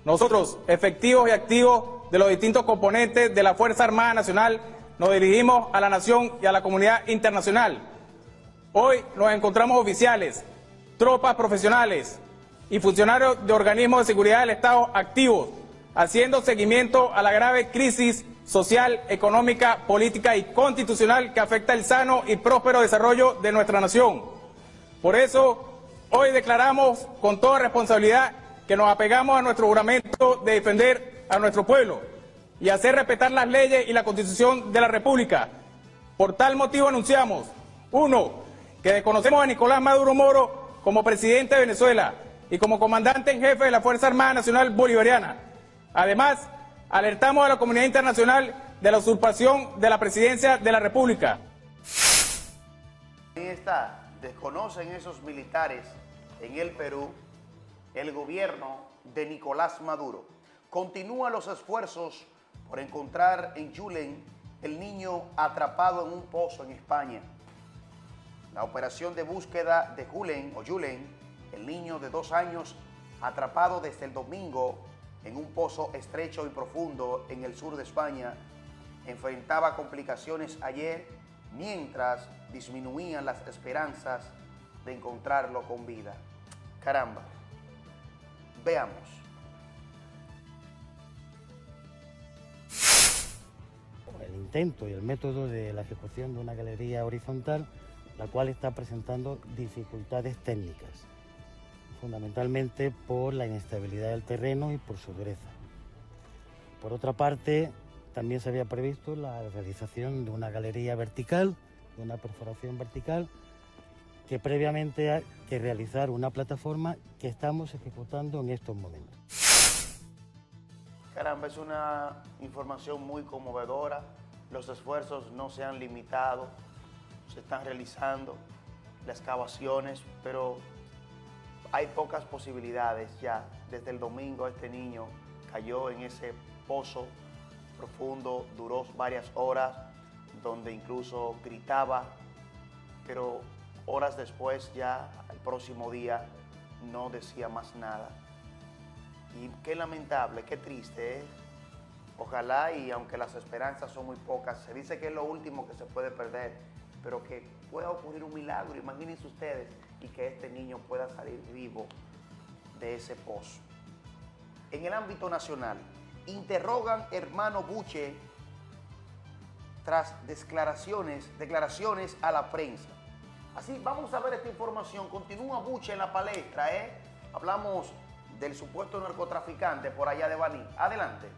Speaker 9: Nosotros, efectivos y activos de los distintos componentes de la Fuerza Armada Nacional, nos dirigimos a la nación y a la comunidad internacional. Hoy nos encontramos oficiales, tropas profesionales y funcionarios de organismos de seguridad del Estado activos, haciendo seguimiento a la grave crisis social, económica, política y constitucional que afecta el sano y próspero desarrollo de nuestra nación. Por eso, hoy declaramos con toda responsabilidad que nos apegamos a nuestro juramento de defender a nuestro pueblo y hacer respetar las leyes y la Constitución de la República. Por tal motivo anunciamos, uno, que desconocemos a Nicolás Maduro Moro como presidente de Venezuela y como comandante en jefe de la Fuerza Armada Nacional Bolivariana. Además, alertamos a la comunidad internacional de la usurpación de la presidencia de la República.
Speaker 5: Ahí está, desconocen esos militares en el Perú el gobierno de Nicolás Maduro. Continúan los esfuerzos por encontrar en Julen el niño atrapado en un pozo en España. La operación de búsqueda de Julen o Julen, el niño de dos años atrapado desde el domingo en un pozo estrecho y profundo en el sur de España, enfrentaba complicaciones ayer mientras disminuían las esperanzas de encontrarlo con vida. Caramba. Veamos.
Speaker 10: el intento y el método de la ejecución de una galería horizontal, la cual está presentando dificultades técnicas, fundamentalmente por la inestabilidad del terreno y por su dureza. Por otra parte, también se había previsto la realización de una galería vertical, de una perforación vertical, que previamente hay que realizar una plataforma que estamos ejecutando en estos momentos.
Speaker 5: Caramba, es una información muy conmovedora. Los esfuerzos no se han limitado, se están realizando las excavaciones, pero hay pocas posibilidades ya. Desde el domingo este niño cayó en ese pozo profundo, duró varias horas, donde incluso gritaba, pero Horas después, ya el próximo día, no decía más nada. Y qué lamentable, qué triste, ¿eh? Ojalá y aunque las esperanzas son muy pocas, se dice que es lo último que se puede perder, pero que pueda ocurrir un milagro, imagínense ustedes, y que este niño pueda salir vivo de ese pozo. En el ámbito nacional, interrogan hermano Buche tras declaraciones, declaraciones a la prensa. Así, vamos a ver esta información. Continúa Buche en la palestra, ¿eh? Hablamos del supuesto narcotraficante por allá de Baní. Adelante.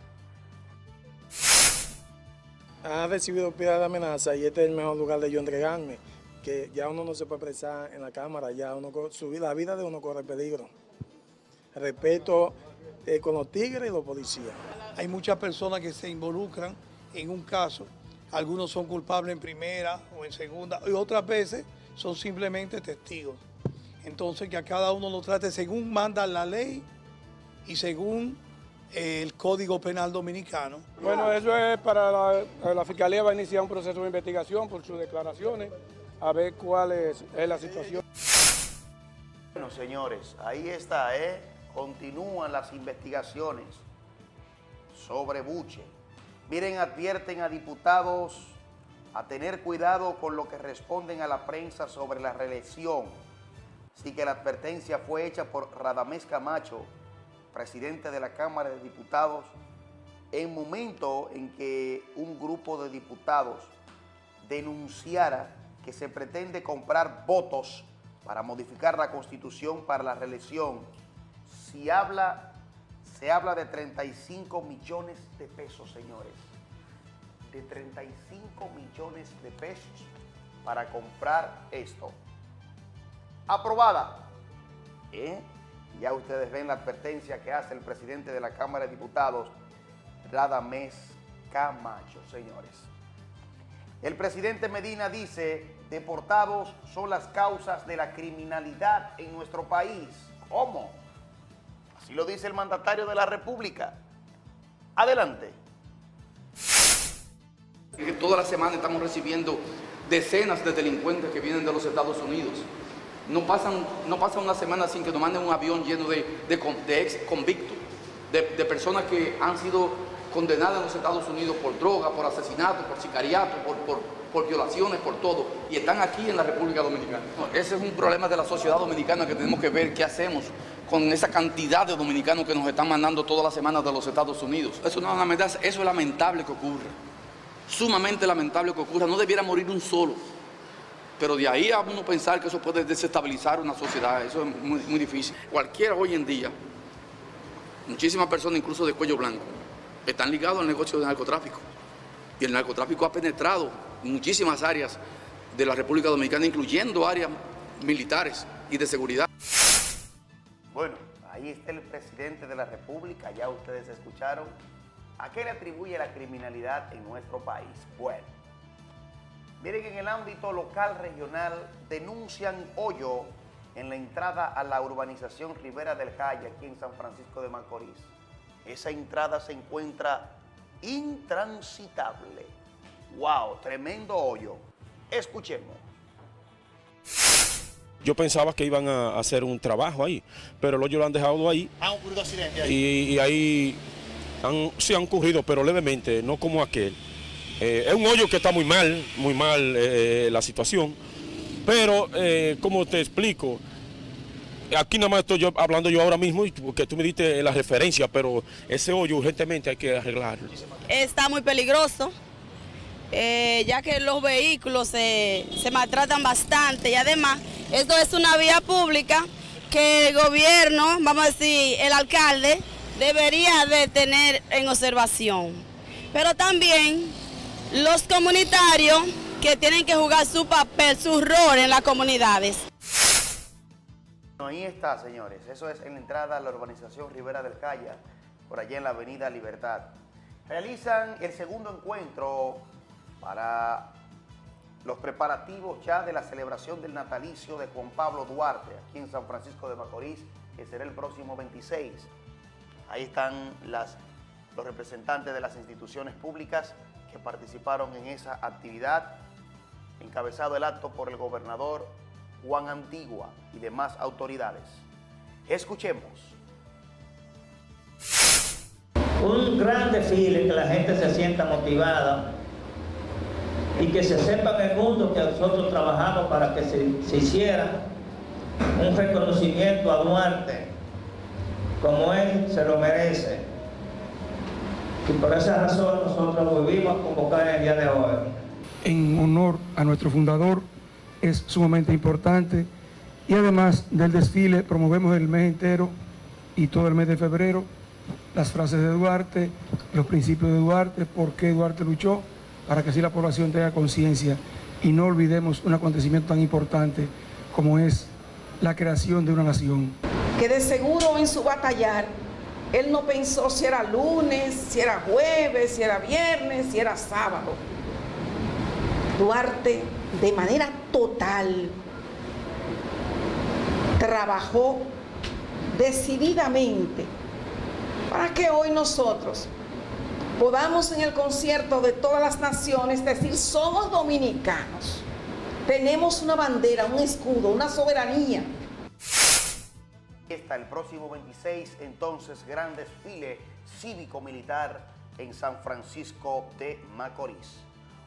Speaker 11: Ha recibido piedad de amenaza y este es el mejor lugar de yo entregarme, que ya uno no se puede expresar en la cámara, ya uno, su vida, la vida de uno corre peligro. Respeto eh, con los tigres y los policías.
Speaker 6: Hay muchas personas que se involucran en un caso, algunos son culpables en primera o en segunda, y otras veces son simplemente testigos. Entonces que a cada uno lo trate según manda la ley y según eh, el Código Penal Dominicano.
Speaker 11: Bueno, eso es para la, la Fiscalía va a iniciar un proceso de investigación por sus declaraciones, a ver cuál es, es la situación.
Speaker 5: Bueno, señores, ahí está, ¿eh? Continúan las investigaciones sobre Buche. Miren, advierten a diputados a tener cuidado con lo que responden a la prensa sobre la reelección. Así que la advertencia fue hecha por Radamés Camacho, presidente de la Cámara de Diputados, en momento en que un grupo de diputados denunciara que se pretende comprar votos para modificar la Constitución para la reelección. Si habla, se habla de 35 millones de pesos, señores. De 35 millones de pesos para comprar esto. Aprobada. ¿Eh? Ya ustedes ven la advertencia que hace el presidente de la Cámara de Diputados, Radamés Camacho, señores. El presidente Medina dice, deportados son las causas de la criminalidad en nuestro país. ¿Cómo? Así lo dice el mandatario de la República. Adelante.
Speaker 12: Toda la semana estamos recibiendo decenas de delincuentes que vienen de los Estados Unidos. No pasan, no pasa una semana sin que nos manden un avión lleno de, ex convictos, de, personas que han sido condenadas en los Estados Unidos por droga, por asesinato, por sicariato, por, por, violaciones, por todo, y están aquí en la República Dominicana. ese es un problema de la sociedad dominicana que tenemos que ver qué hacemos con esa cantidad de dominicanos que nos están mandando todas las semanas de los Estados Unidos. Eso, no, eso es lamentable que ocurra, sumamente lamentable que ocurra, no debiera morir un solo. Pero de ahí a uno pensar que eso puede desestabilizar una sociedad, eso es muy, muy difícil. Cualquiera hoy en día, muchísimas personas incluso de cuello blanco, están ligados al negocio del narcotráfico. Y el narcotráfico ha penetrado en muchísimas áreas de la República Dominicana, incluyendo áreas militares y de seguridad.
Speaker 5: Bueno, ahí está el presidente de la República, ya ustedes escucharon. ¿A qué le atribuye la criminalidad en nuestro país? Bueno, Miren, en el ámbito local regional denuncian hoyo en la entrada a la urbanización Rivera del Calle, aquí en San Francisco de Macorís. Esa entrada se encuentra intransitable. ¡Wow! Tremendo hoyo. Escuchemos.
Speaker 13: Yo pensaba que iban a hacer un trabajo ahí, pero el hoyo lo han dejado ahí.
Speaker 5: ¿Ha ocurrido accidente ahí?
Speaker 13: Y, ahí han, sí han ocurrido, pero levemente, no como aquel. Eh, es un hoyo que está muy mal, muy mal eh, la situación, pero eh, como te explico, aquí nada más estoy yo hablando yo ahora mismo porque tú me diste la referencia, pero ese hoyo urgentemente hay que arreglarlo.
Speaker 14: Está muy peligroso, ya que los vehículos se, se maltratan bastante y además esto es una vía pública que el gobierno, vamos a decir, el alcalde debería de tener en observación. Pero también los comunitarios que tienen que jugar su papel, su rol en las comunidades.
Speaker 5: Ahí está, señores. Eso es en la entrada a la urbanización Rivera del Calla, por allá en la avenida Libertad. Realizan el segundo encuentro para los preparativos ya de la celebración del natalicio de Juan Pablo Duarte, aquí en San Francisco de Macorís, que será el próximo 26. Ahí están los representantes de las instituciones públicas que participaron en esa actividad, encabezado el acto por el gobernador Juan Antigua y demás autoridades. Escuchemos.
Speaker 15: Un gran desfile, que la gente se sienta motivada y que se sepa en el mundo que nosotros trabajamos para que se, se hiciera un reconocimiento a Duarte como él se lo merece. Y por esa razón nosotros volvimos a convocar el día de hoy.
Speaker 16: En honor a nuestro fundador es sumamente importante y además del desfile promovemos el mes entero y todo el mes de febrero las frases de Duarte, los principios de Duarte, por qué Duarte luchó, para que así la población tenga conciencia y no olvidemos un acontecimiento tan importante como es la creación de una nación.
Speaker 17: Que de seguro en su batallar, él no pensó si era lunes, si era jueves, si era viernes, si era sábado. Duarte, de manera total, trabajó decididamente para que hoy nosotros podamos en el concierto de todas las naciones decir, somos dominicanos, tenemos una bandera, un escudo, una soberanía.
Speaker 5: Está el próximo 26, entonces, gran desfile cívico-militar en San Francisco de Macorís.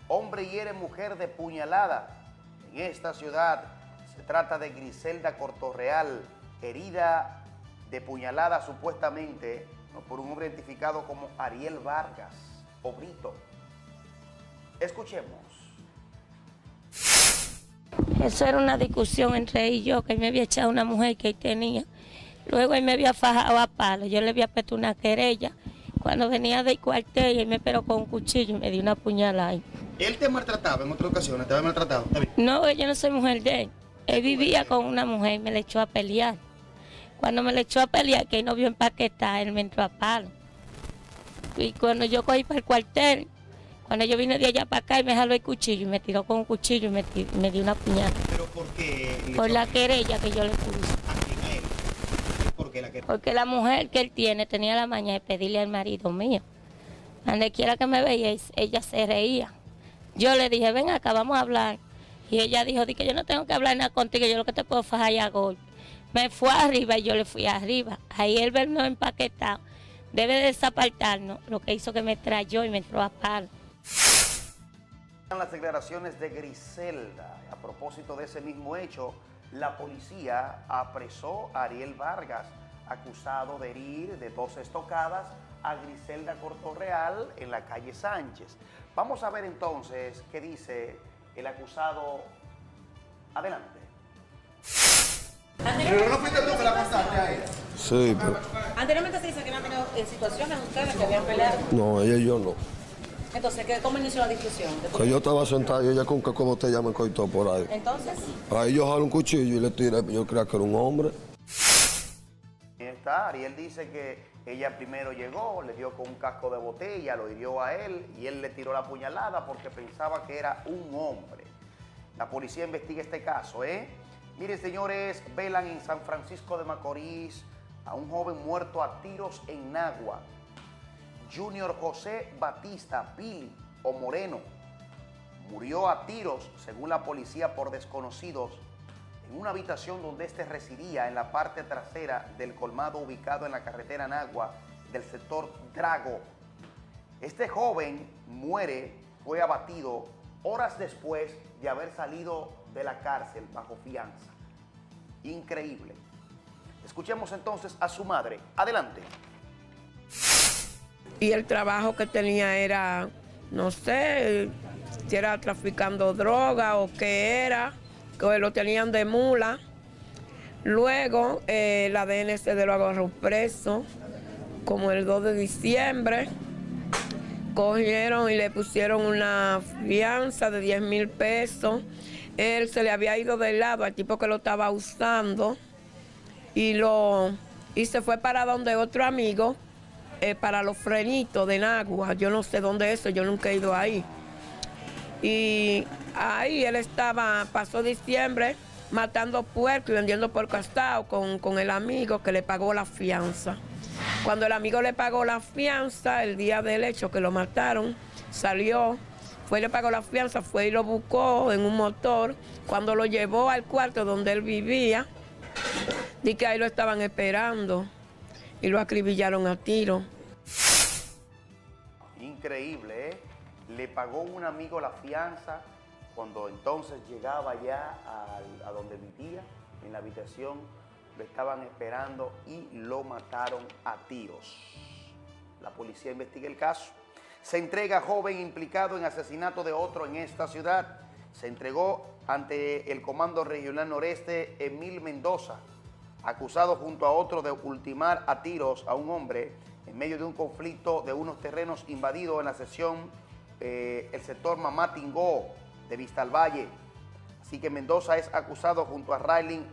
Speaker 5: Hombre hiere mujer de puñalada. En esta ciudad se trata de Griselda Cortorreal, herida de puñalada supuestamente por un hombre identificado como Ariel Vargas o Brito. Escuchemos.
Speaker 18: Eso era una discusión entre él y yo, que él me había echado una mujer que él tenía. Luego él me había fajado a palo, yo le había puesto una querella. Cuando venía del cuartel, él me esperó con un cuchillo y me dio una puñalada.
Speaker 5: ¿Él te maltrataba en otras ocasiones? ¿Te había maltratado?
Speaker 18: No, yo no soy mujer de él. Él vivía con una mujer y me le echó a pelear. Cuando me le echó a pelear, que él no vio empaquetar, él me entró a palo. Y cuando yo cogí para el cuartel, cuando yo vine de allá para acá, y me jaló el cuchillo y me tiró con un cuchillo y me, me dio una puñalada.
Speaker 5: ¿Pero por qué?
Speaker 18: Por la querella que yo le puse.
Speaker 5: ¿A quién a? ¿Por qué la querella?
Speaker 18: Porque la mujer que él tiene tenía la maña de pedirle al marido mío. Donde quiera que me veía, ella se reía. Yo le dije, ven acá, vamos a hablar. Y ella dijo, di que yo no tengo que hablar nada contigo, yo lo que te puedo fajar ya golpe. Me fue arriba y yo le fui arriba. Ahí él vernos empaquetado. Debe desapartarnos, lo que hizo que me trayó y me entró a palo.
Speaker 5: Las declaraciones de Griselda. A propósito de ese mismo hecho, la policía apresó a Ariel Vargas, acusado de herir de dos estocadas a Griselda Cortorreal en la calle Sánchez. Vamos a ver entonces qué dice el acusado. Adelante.
Speaker 19: Pero no fuiste tú que la contaste a ella.
Speaker 20: Sí, pero...
Speaker 21: Anteriormente se dice que no han tenido eh, situaciones ustedes que habían peleado.
Speaker 20: No, ella y yo no.
Speaker 21: Entonces, ¿qué, ¿cómo inició la discusión?
Speaker 20: Que yo estaba sentado y ella con que como te llama me coitó por ahí.
Speaker 21: Entonces,
Speaker 20: Ahí yo jalo un cuchillo y le tiré, yo creía que era un hombre.
Speaker 5: Ahí está, Ariel dice que ella primero llegó, le dio con un casco de botella, lo hirió a él y él le tiró la puñalada porque pensaba que era un hombre. La policía investiga este caso, ¿eh? Miren, señores, velan en San Francisco de Macorís a un joven muerto a tiros en Nagua. Junior José Batista Pili o Moreno murió a tiros, según la policía, por desconocidos en una habitación donde éste residía en la parte trasera del colmado ubicado en la carretera Nagua del sector Drago. Este joven muere, fue abatido horas después de haber salido de la cárcel bajo fianza. Increíble. Escuchemos entonces a su madre. Adelante.
Speaker 22: Y el trabajo que tenía era, no sé, si era traficando droga o qué era, que lo tenían de mula. Luego eh, la DNC de lo agarró preso, como el 2 de diciembre. Cogieron y le pusieron una fianza de 10 mil pesos. Él se le había ido de lado al tipo que lo estaba usando y, lo, y se fue para donde otro amigo, eh, para los frenitos de Nagua. Yo no sé dónde es eso, yo nunca he ido ahí. Y ahí él estaba, pasó diciembre matando puerco y vendiendo por castado con, con el amigo que le pagó la fianza. Cuando el amigo le pagó la fianza, el día del hecho que lo mataron, salió, fue le pagó la fianza, fue y lo buscó en un motor. Cuando lo llevó al cuarto donde él vivía, di que ahí lo estaban esperando y lo acribillaron a tiro.
Speaker 5: Increíble, ¿eh? Le pagó un amigo la fianza cuando entonces llegaba ya a, donde vivía, en la habitación, lo estaban esperando y lo mataron a tiros. La policía investiga el caso. Se entrega joven implicado en asesinato de otro en esta ciudad. Se entregó ante el Comando Regional Noreste Emil Mendoza, acusado junto a otro de ultimar a tiros a un hombre en medio de un conflicto de unos terrenos invadidos en la sección, eh, el sector Mamá Tingó de Vista al Valle. Así que Mendoza es acusado junto a Raylin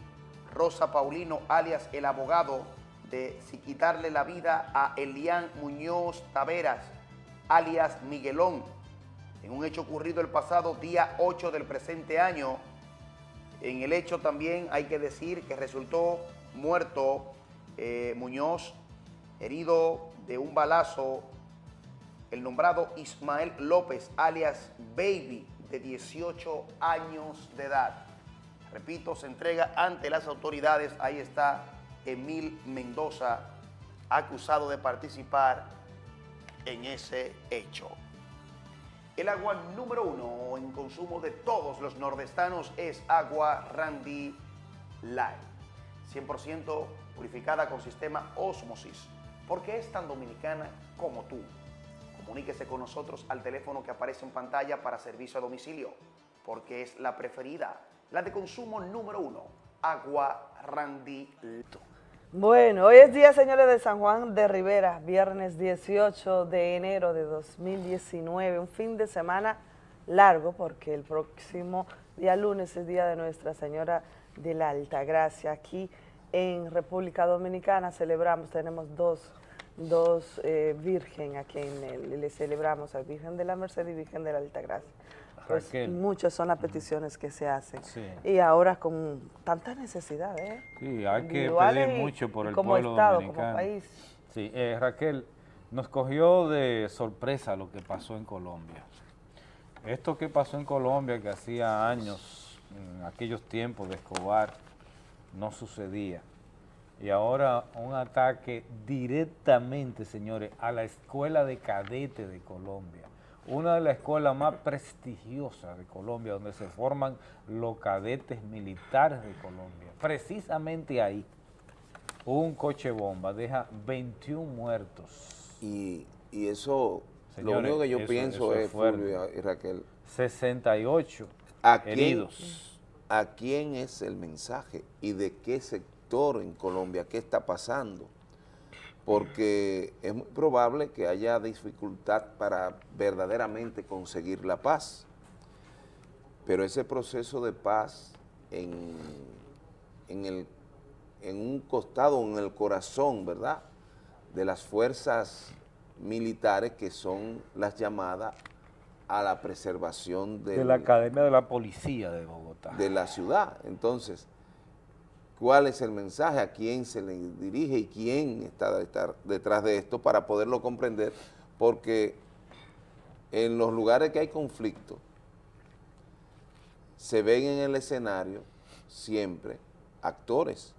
Speaker 5: Rosa Paulino, alias el abogado, de si quitarle la vida a Elian Muñoz Taveras, alias Miguelón, en un hecho ocurrido el pasado día 8 del presente año. En el hecho también hay que decir que resultó muerto eh, Muñoz, herido de un balazo, el nombrado Ismael López, alias Baby, de 18 años de edad. Repito, se entrega ante las autoridades. Ahí está Emil Mendoza, acusado de participar en ese hecho. El agua número uno en consumo de todos los nordestanos es agua Randy Light. 100% purificada con sistema Osmosis. Porque es tan dominicana como tú. Comuníquese con nosotros al teléfono que aparece en pantalla para servicio a domicilio. Porque es la preferida, la de consumo número uno. Agua Randy Light.
Speaker 23: Bueno, hoy es día, señores, de San Juan de Rivera, viernes 18 de enero de 2019, un fin de semana largo porque el próximo día lunes es día de Nuestra Señora de la Altagracia. Aquí en República Dominicana celebramos, tenemos dos, dos eh, virgen aquí en el, le celebramos a Virgen de la Merced y Virgen de la Altagracia. Pues muchas son las peticiones que se hacen.
Speaker 1: Sí.
Speaker 23: Y ahora con tanta necesidad, ¿eh?
Speaker 1: Sí, hay que pedir mucho por el
Speaker 23: como
Speaker 1: pueblo
Speaker 23: Estado,
Speaker 1: dominicano.
Speaker 23: como país.
Speaker 1: Sí, eh, Raquel, nos cogió de sorpresa lo que pasó en Colombia. Esto que pasó en Colombia, que hacía años, en aquellos tiempos de Escobar, no sucedía. Y ahora un ataque directamente, señores, a la Escuela de Cadetes de Colombia. Una de las escuelas más prestigiosas de Colombia, donde se forman los cadetes militares de Colombia. Precisamente ahí, un coche bomba deja 21 muertos.
Speaker 2: Y, y eso,
Speaker 1: Señores,
Speaker 2: lo único que yo
Speaker 1: eso-
Speaker 2: pienso
Speaker 1: eso
Speaker 2: es. Fulvio y Raquel,
Speaker 1: 68
Speaker 2: ¿a quién,
Speaker 1: heridos.
Speaker 2: ¿a quién es el mensaje y de qué sector en Colombia? ¿Qué está pasando? Porque es muy probable que haya dificultad para verdaderamente conseguir la paz. Pero ese proceso de paz en, en, el, en un costado, en el corazón, ¿verdad?, de las fuerzas militares que son las llamadas a la preservación
Speaker 1: de
Speaker 2: del-
Speaker 1: la Academia de la Policía de Bogotá.
Speaker 2: de la ciudad. Entonces, ¿cuál es el mensaje? ¿A quién se le dirige y quién está detrás- de esto para poderlo comprender? Porque en los lugares que hay conflicto, se ven en el escenario siempre actores.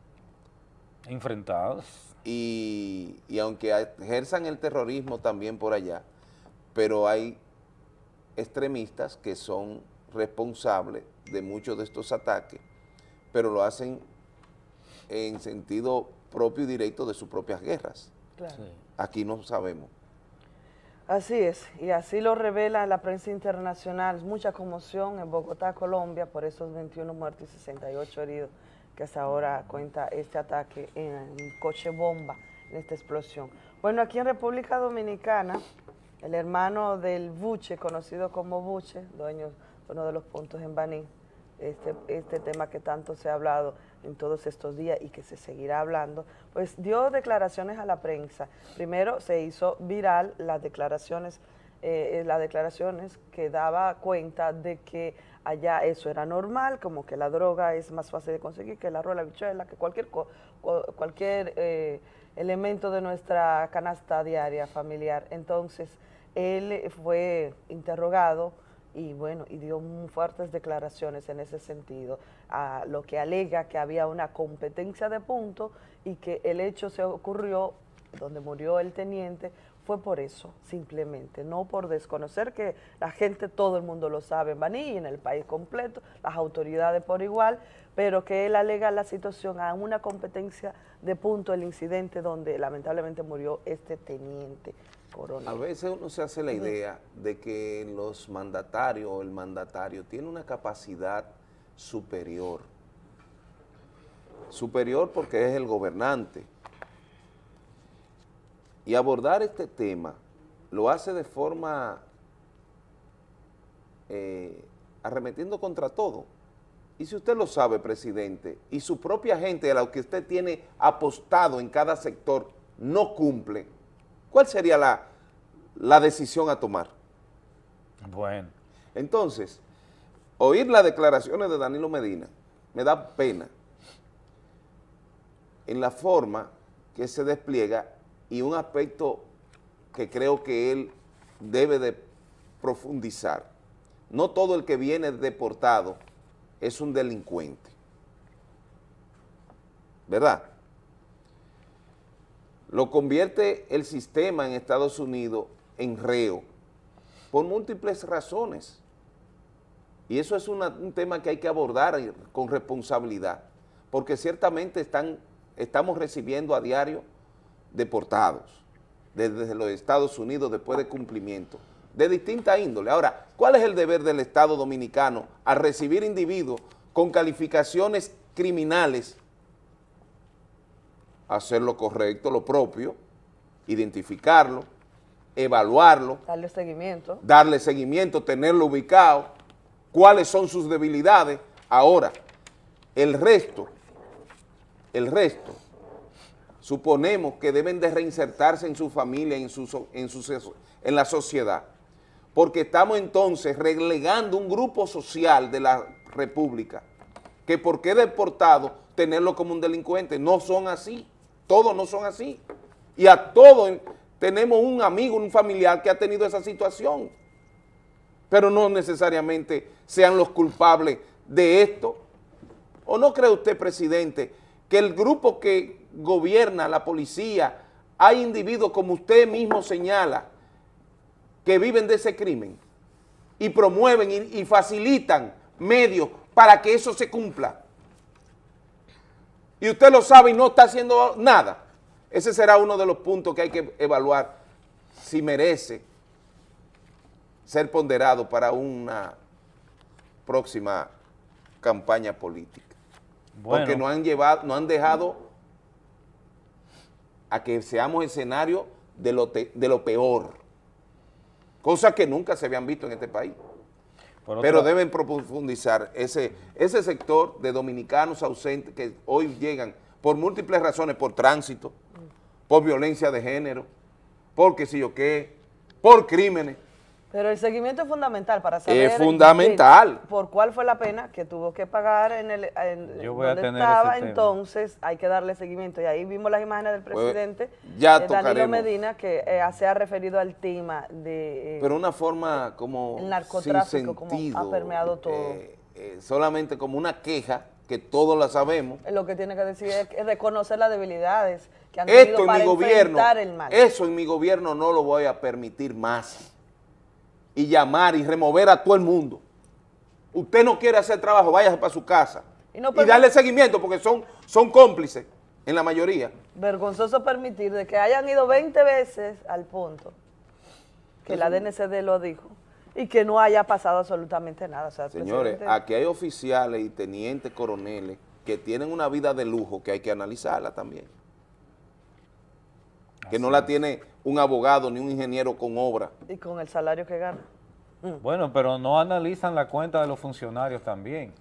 Speaker 1: Enfrentados.
Speaker 2: Y, y aunque ejerzan el terrorismo también por allá, pero hay extremistas que son responsables de muchos de estos ataques, pero lo hacen en sentido propio y directo de sus propias guerras.
Speaker 23: Claro.
Speaker 2: Aquí no sabemos.
Speaker 23: Así es, y así lo revela la prensa internacional. Mucha conmoción en Bogotá, Colombia, por esos 21 muertos y 68 heridos que hasta ahora cuenta este ataque en un coche bomba, en esta explosión. Bueno, aquí en República Dominicana, el hermano del Buche, conocido como Buche, dueño de uno de los puntos en Baní, este, este tema que tanto se ha hablado en todos estos días y que se seguirá hablando, pues dio declaraciones a la prensa. Primero se hizo viral las declaraciones, eh, las declaraciones que daba cuenta de que allá eso era normal, como que la droga es más fácil de conseguir que el arroz, la bichuela, que cualquier, cualquier eh, elemento de nuestra canasta diaria familiar. Entonces, él fue interrogado y bueno, y dio muy fuertes declaraciones en ese sentido, a lo que alega que había una competencia de puntos y que el hecho se ocurrió donde murió el teniente fue por eso, simplemente, no por desconocer que la gente, todo el mundo lo sabe en Baní y en el país completo, las autoridades por igual, pero que él alega la situación a una competencia de punto, el incidente donde lamentablemente murió este teniente
Speaker 2: A veces uno se hace la idea de que los mandatarios o el mandatario tiene una capacidad superior. Superior porque es el gobernante. Y abordar este tema lo hace de forma eh, arremetiendo contra todo. Y si usted lo sabe, presidente, y su propia gente a la que usted tiene apostado en cada sector no cumple, ¿cuál sería la, la decisión a tomar?
Speaker 1: Bueno.
Speaker 2: Entonces, oír las declaraciones de Danilo Medina me da pena en la forma que se despliega y un aspecto que creo que él debe de profundizar. No todo el que viene deportado es un delincuente. ¿Verdad? Lo convierte el sistema en Estados Unidos en reo por múltiples razones. Y eso es un tema que hay que abordar con responsabilidad, porque ciertamente están, estamos recibiendo a diario deportados desde los Estados Unidos después de cumplimiento, de distinta índole. Ahora, ¿cuál es el deber del Estado dominicano al recibir individuos con calificaciones criminales? Hacer lo correcto, lo propio, identificarlo, evaluarlo,
Speaker 23: Darle seguimiento.
Speaker 2: darle seguimiento, tenerlo ubicado, cuáles son sus debilidades. Ahora, el resto, el resto, suponemos que deben de reinsertarse en su familia, en, su, en, su- en la sociedad, porque estamos entonces relegando un grupo social de la república, que porque es deportado, tenerlo como un delincuente, no son así, todos no son así, y a todos tenemos un amigo, un familiar que ha tenido esa situación, pero no necesariamente sean los culpables de esto. ¿O no cree usted, presidente, que el grupo que gobierna la policía, hay individuos como usted mismo señala, que viven de ese crimen y promueven y, y facilitan medios para que eso se cumpla? Y usted lo sabe y no está haciendo nada. Ese será uno de los puntos que hay que evaluar si merece ser ponderado para una próxima campaña política.
Speaker 1: Bueno.
Speaker 2: Porque no han llevado, no han dejado a que seamos escenario de lo, te- de lo peor. Cosas que nunca se habían visto en este país. Pero deben profundizar ese, ese sector de dominicanos ausentes que hoy llegan por múltiples razones, por tránsito, por violencia de género, por qué sé yo qué, por crímenes.
Speaker 23: Pero el seguimiento es fundamental para saber
Speaker 2: Es fundamental.
Speaker 23: por cuál fue la pena que tuvo que pagar en el en
Speaker 1: Yo voy a
Speaker 23: donde
Speaker 1: tener
Speaker 23: estaba,
Speaker 1: ese
Speaker 23: entonces hay que darle seguimiento. Y ahí vimos las imágenes del
Speaker 2: Pues,
Speaker 23: presidente
Speaker 2: ya
Speaker 23: eh, Danilo. Medina que eh, se ha referido al tema de eh,
Speaker 2: Pero una forma como
Speaker 23: el
Speaker 2: sin
Speaker 23: narcotráfico, como ha permeado todo.
Speaker 2: eh, eh, solamente como una queja que todos la sabemos.
Speaker 23: Lo que tiene que decir es, es reconocer las debilidades que han tenido
Speaker 2: Esto en
Speaker 23: para
Speaker 2: mi gobierno,
Speaker 23: el mal.
Speaker 2: eso en mi gobierno no lo voy a permitir más. Y llamar y remover a todo el mundo. Usted no quiere hacer trabajo, váyase para su casa.
Speaker 23: Y no
Speaker 2: y
Speaker 23: permi-
Speaker 2: darle seguimiento porque son, son cómplices en la mayoría.
Speaker 23: Vergonzoso permitir de que hayan ido 20 veces al punto que la DNCD lo dijo y que no haya pasado absolutamente nada. O sea, el
Speaker 2: Señores,
Speaker 23: presidente-
Speaker 2: aquí hay oficiales y tenientes coroneles que tienen una vida de lujo que hay que analizarla también. Que no la tiene un abogado ni un ingeniero con obra.
Speaker 23: y con el salario que gana.
Speaker 1: Bueno, pero no analizan la cuenta de los funcionarios también.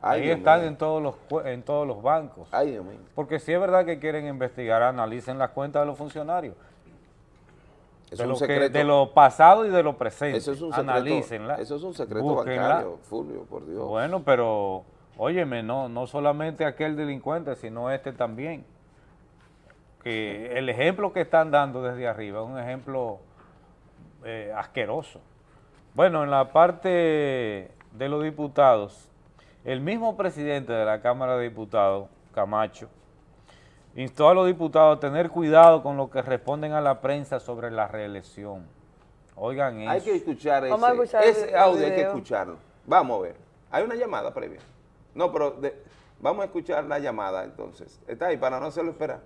Speaker 2: Ay,
Speaker 1: Ahí
Speaker 2: Dios
Speaker 1: están en todos los en todos los bancos.
Speaker 2: Ay, Dios mío.
Speaker 1: Porque si es verdad que quieren investigar, analicen las cuentas de los funcionarios.
Speaker 2: Es
Speaker 1: de,
Speaker 2: un
Speaker 1: lo que-
Speaker 2: secreto.
Speaker 1: de lo pasado y de lo presente.
Speaker 2: Eso es un secreto,
Speaker 1: Analícenla.
Speaker 2: eso es un secreto
Speaker 1: búsquenla.
Speaker 2: bancario, Fulvio, por Dios.
Speaker 1: Bueno, pero, óyeme, no, no solamente aquel delincuente, sino este también. Que el ejemplo que están dando desde arriba es un ejemplo eh, asqueroso. Bueno, en la parte de los diputados, el mismo presidente de la Cámara de Diputados, Camacho, instó a los diputados a tener cuidado con lo que responden a la prensa sobre la reelección. Oigan eso.
Speaker 2: Hay que escuchar ese,
Speaker 23: Vamos a escuchar
Speaker 2: ese
Speaker 23: el
Speaker 2: audio, hay que escucharlo. Vamos a ver. Hay una llamada previa. No, pero de- vamos a escuchar la llamada entonces. Está ahí para no hacerlo esperar.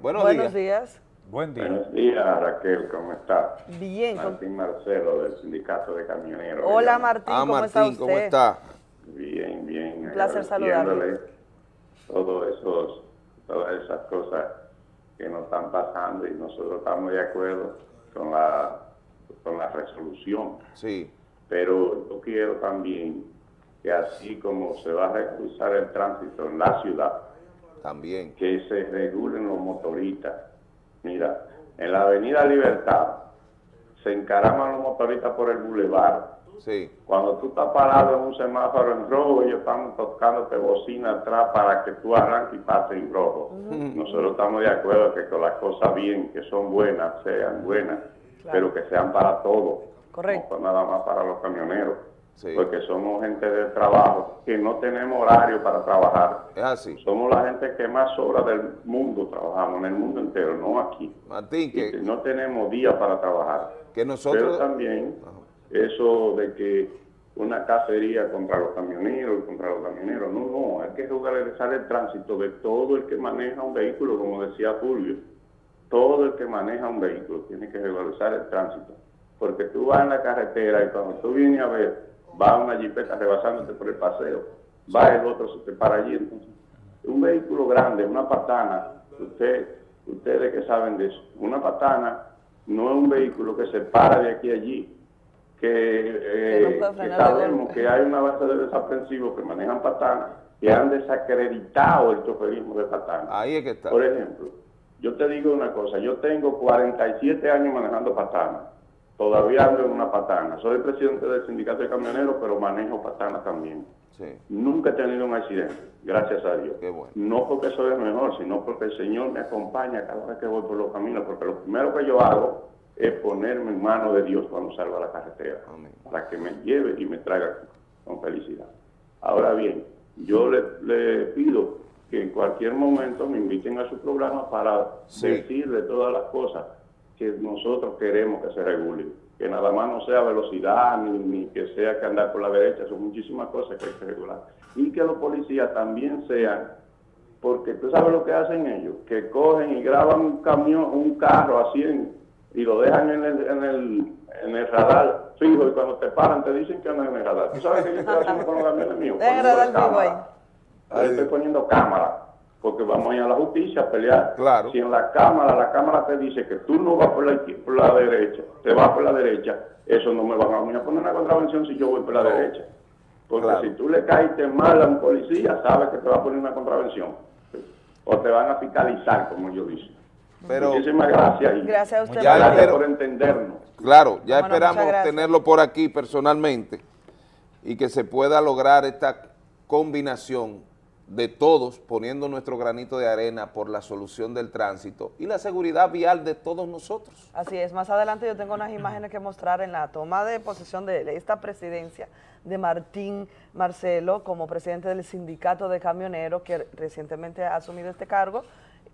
Speaker 2: Buenos,
Speaker 23: Buenos
Speaker 2: días.
Speaker 23: días.
Speaker 1: Buen día.
Speaker 24: Buenos días, Raquel, ¿cómo está?
Speaker 23: Bien.
Speaker 24: Martín Marcelo, del Sindicato de Camioneros.
Speaker 23: Hola
Speaker 24: llamo.
Speaker 23: Martín,
Speaker 2: Ah,
Speaker 23: ¿cómo está
Speaker 2: Martín,
Speaker 23: usted?
Speaker 2: ¿cómo está?
Speaker 24: Bien, bien.
Speaker 23: Un placer
Speaker 24: agradeciéndole Todo esos, todas esas cosas que nos están pasando y nosotros estamos de acuerdo con la, con la resolución.
Speaker 2: Sí.
Speaker 24: Pero yo quiero también que así como se va a reclusar el tránsito en la ciudad,
Speaker 2: también
Speaker 24: que se regulen los motoristas. Mira, en la Avenida Libertad se encaraman los motoristas por el bulevar.
Speaker 2: Sí.
Speaker 24: Cuando tú estás parado en un semáforo en rojo, ellos están tocándote bocina atrás para que tú arranques y pases en rojo. Nosotros estamos de acuerdo que con las cosas bien, que son buenas, sean buenas, pero que sean para todos.
Speaker 23: Correcto.
Speaker 24: No nada más para los camioneros. Porque somos gente de trabajo, que no tenemos horario para trabajar.
Speaker 2: Es así.
Speaker 24: Somos la gente que más horas del mundo trabajamos, en el mundo entero, no aquí.
Speaker 2: Martín,
Speaker 24: que no tenemos días para trabajar.
Speaker 2: Que nosotros...
Speaker 24: Pero también eso de que una cacería contra los camioneros y contra los camioneros, no, no, hay que regularizar el tránsito de todo el que maneja un vehículo, como decía Fulvio. Todo el que maneja un vehículo tiene que regularizar el tránsito. Porque tú vas en la carretera y cuando tú vienes a ver, va una jipeta rebasándote por el paseo, va el otro, se para allí. Entonces, un vehículo grande, una patana, usted, ustedes que saben de eso, una patana no es un vehículo que se para de aquí a allí, que, eh,
Speaker 23: Que no
Speaker 24: sabemos que hay una base de desaprensivos que manejan patanas que han desacreditado el choferismo de patanas.
Speaker 2: Ahí es que está.
Speaker 24: Por ejemplo, yo te digo una cosa, yo tengo 47 años manejando patanas, todavía ando en una patana, soy presidente del sindicato de camioneros, pero manejo patanas también. Nunca he tenido un accidente, gracias a Dios. No porque soy el mejor, sino porque el Señor me acompaña cada vez que voy por los caminos, porque lo primero que yo hago es ponerme en manos de Dios cuando salgo a la carretera, para que me lleve y me traiga con felicidad. Ahora bien, yo le, le pido que en cualquier momento me inviten a su programa para
Speaker 2: Sí.
Speaker 24: decirle todas las cosas que nosotros queremos que se regulen. Que nada más no sea velocidad, ni, ni que sea que andar por la derecha, son muchísimas cosas que hay que regular. Y que los policías también sean, porque tú sabes lo que hacen ellos, que cogen y graban un camión, un carro así en- y lo dejan en el, en el, en el radar fijo y cuando te paran te dicen que andan en el radar. ¿Tú sabes qué yo estoy haciendo con los camiones míos?
Speaker 23: Deja radar vivo
Speaker 24: cámara. Ahí estoy poniendo cámara, porque vamos a ir a la justicia a pelear. Si en la cámara, la cámara te dice que tú no vas por la, izquier- por la derecha, te vas por la derecha, eso no me van a venir a poner una contravención si yo voy por la derecha. Porque
Speaker 2: Claro.
Speaker 24: si tú le caíste mal a un policía, sabes que te va a poner una contravención. O te van a fiscalizar, como ellos dicen.
Speaker 2: Pero-
Speaker 24: Muchísimas gracias. y
Speaker 23: Gracias a usted,
Speaker 2: Ya,
Speaker 24: gracias
Speaker 2: pero-
Speaker 24: por entendernos.
Speaker 2: Claro, ya esperamos tenerlo por aquí personalmente y que se pueda lograr esta combinación de todos poniendo nuestro granito de arena por la solución del tránsito y la seguridad vial de todos nosotros.
Speaker 23: Así es, más adelante yo tengo unas imágenes que mostrar en la toma de posesión de esta presidencia de Martín Marcelo como presidente del sindicato de camioneros que recientemente ha asumido este cargo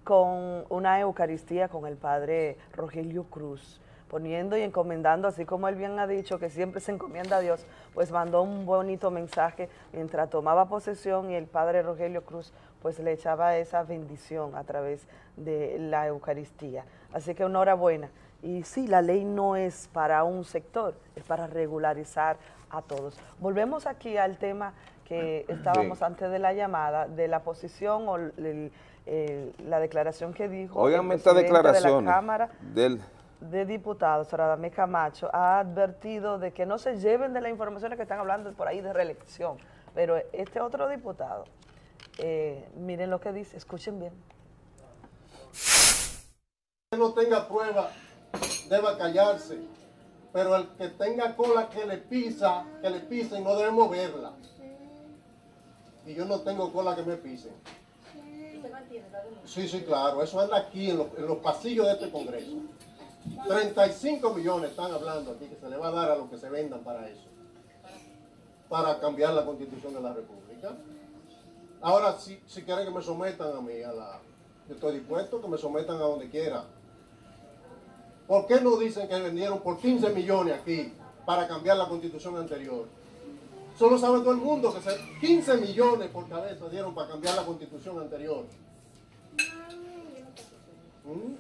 Speaker 23: con una Eucaristía con el padre Rogelio Cruz, poniendo y encomendando, así como él bien ha dicho que siempre se encomienda a Dios, pues mandó un bonito mensaje mientras tomaba posesión y el padre Rogelio Cruz pues le echaba esa bendición a través de la Eucaristía. Así que enhorabuena. Y sí, la ley no es para un sector, es para regularizar a todos. Volvemos aquí al tema que estábamos
Speaker 2: Sí.
Speaker 23: antes de la llamada, de la posición o el- el- la declaración que dijo el
Speaker 2: Óiganme estas
Speaker 23: presidente de la Cámara
Speaker 2: del
Speaker 23: de Diputados, Radamés Camacho, ha advertido de que no se lleven de las informaciones que están hablando por ahí de reelección. Pero este otro diputado, eh, miren lo que dice, escuchen bien.
Speaker 25: que no tenga prueba deba callarse, pero el que tenga cola que le pisa, que le pisen, no debe moverla. Y yo no tengo cola que me pisen. Sí, sí, claro, eso anda aquí en los, en los pasillos de este Congreso. 35 millones están hablando aquí que se le va a dar a los que se vendan para eso. Para cambiar la constitución de la República. Ahora, si, quieren que me sometan a mí, a la, yo estoy dispuesto que me sometan a donde quiera. ¿Por qué no dicen que vendieron por 15 millones aquí para cambiar la constitución anterior? Solo sabe todo el mundo que se- 15 millones por cabeza dieron para cambiar la constitución anterior. ¿Mm?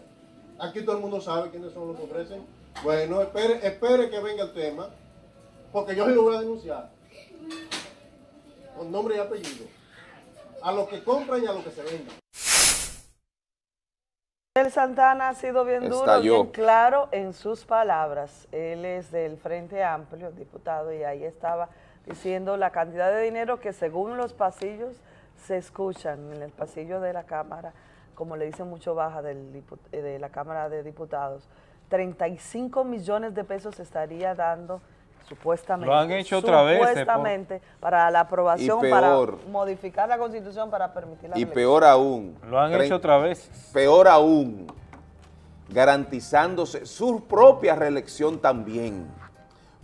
Speaker 25: Aquí todo el mundo sabe quiénes son los que ofrecen. Bueno, espere, espere que venga el tema, porque yo sí lo voy a denunciar. Con nombre y apellido. A los que compran y a los que se vendan.
Speaker 23: El Santana ha sido bien duro,
Speaker 2: Estalló.
Speaker 23: bien claro en sus palabras. Él es del Frente Amplio, diputado, y ahí estaba diciendo la cantidad de dinero que según los pasillos se escuchan en el pasillo de la Cámara, como le dicen mucho baja del eh, de la Cámara de Diputados, 35 millones de pesos estaría dando supuestamente.
Speaker 1: Lo han hecho otra vez, eh, por-
Speaker 23: Supuestamente, para la aprobación, para modificar la Constitución para permitir la
Speaker 2: Y
Speaker 23: elección.
Speaker 2: peor aún.
Speaker 1: Lo han hecho otra vez.
Speaker 2: Peor aún, garantizándose su propia reelección también.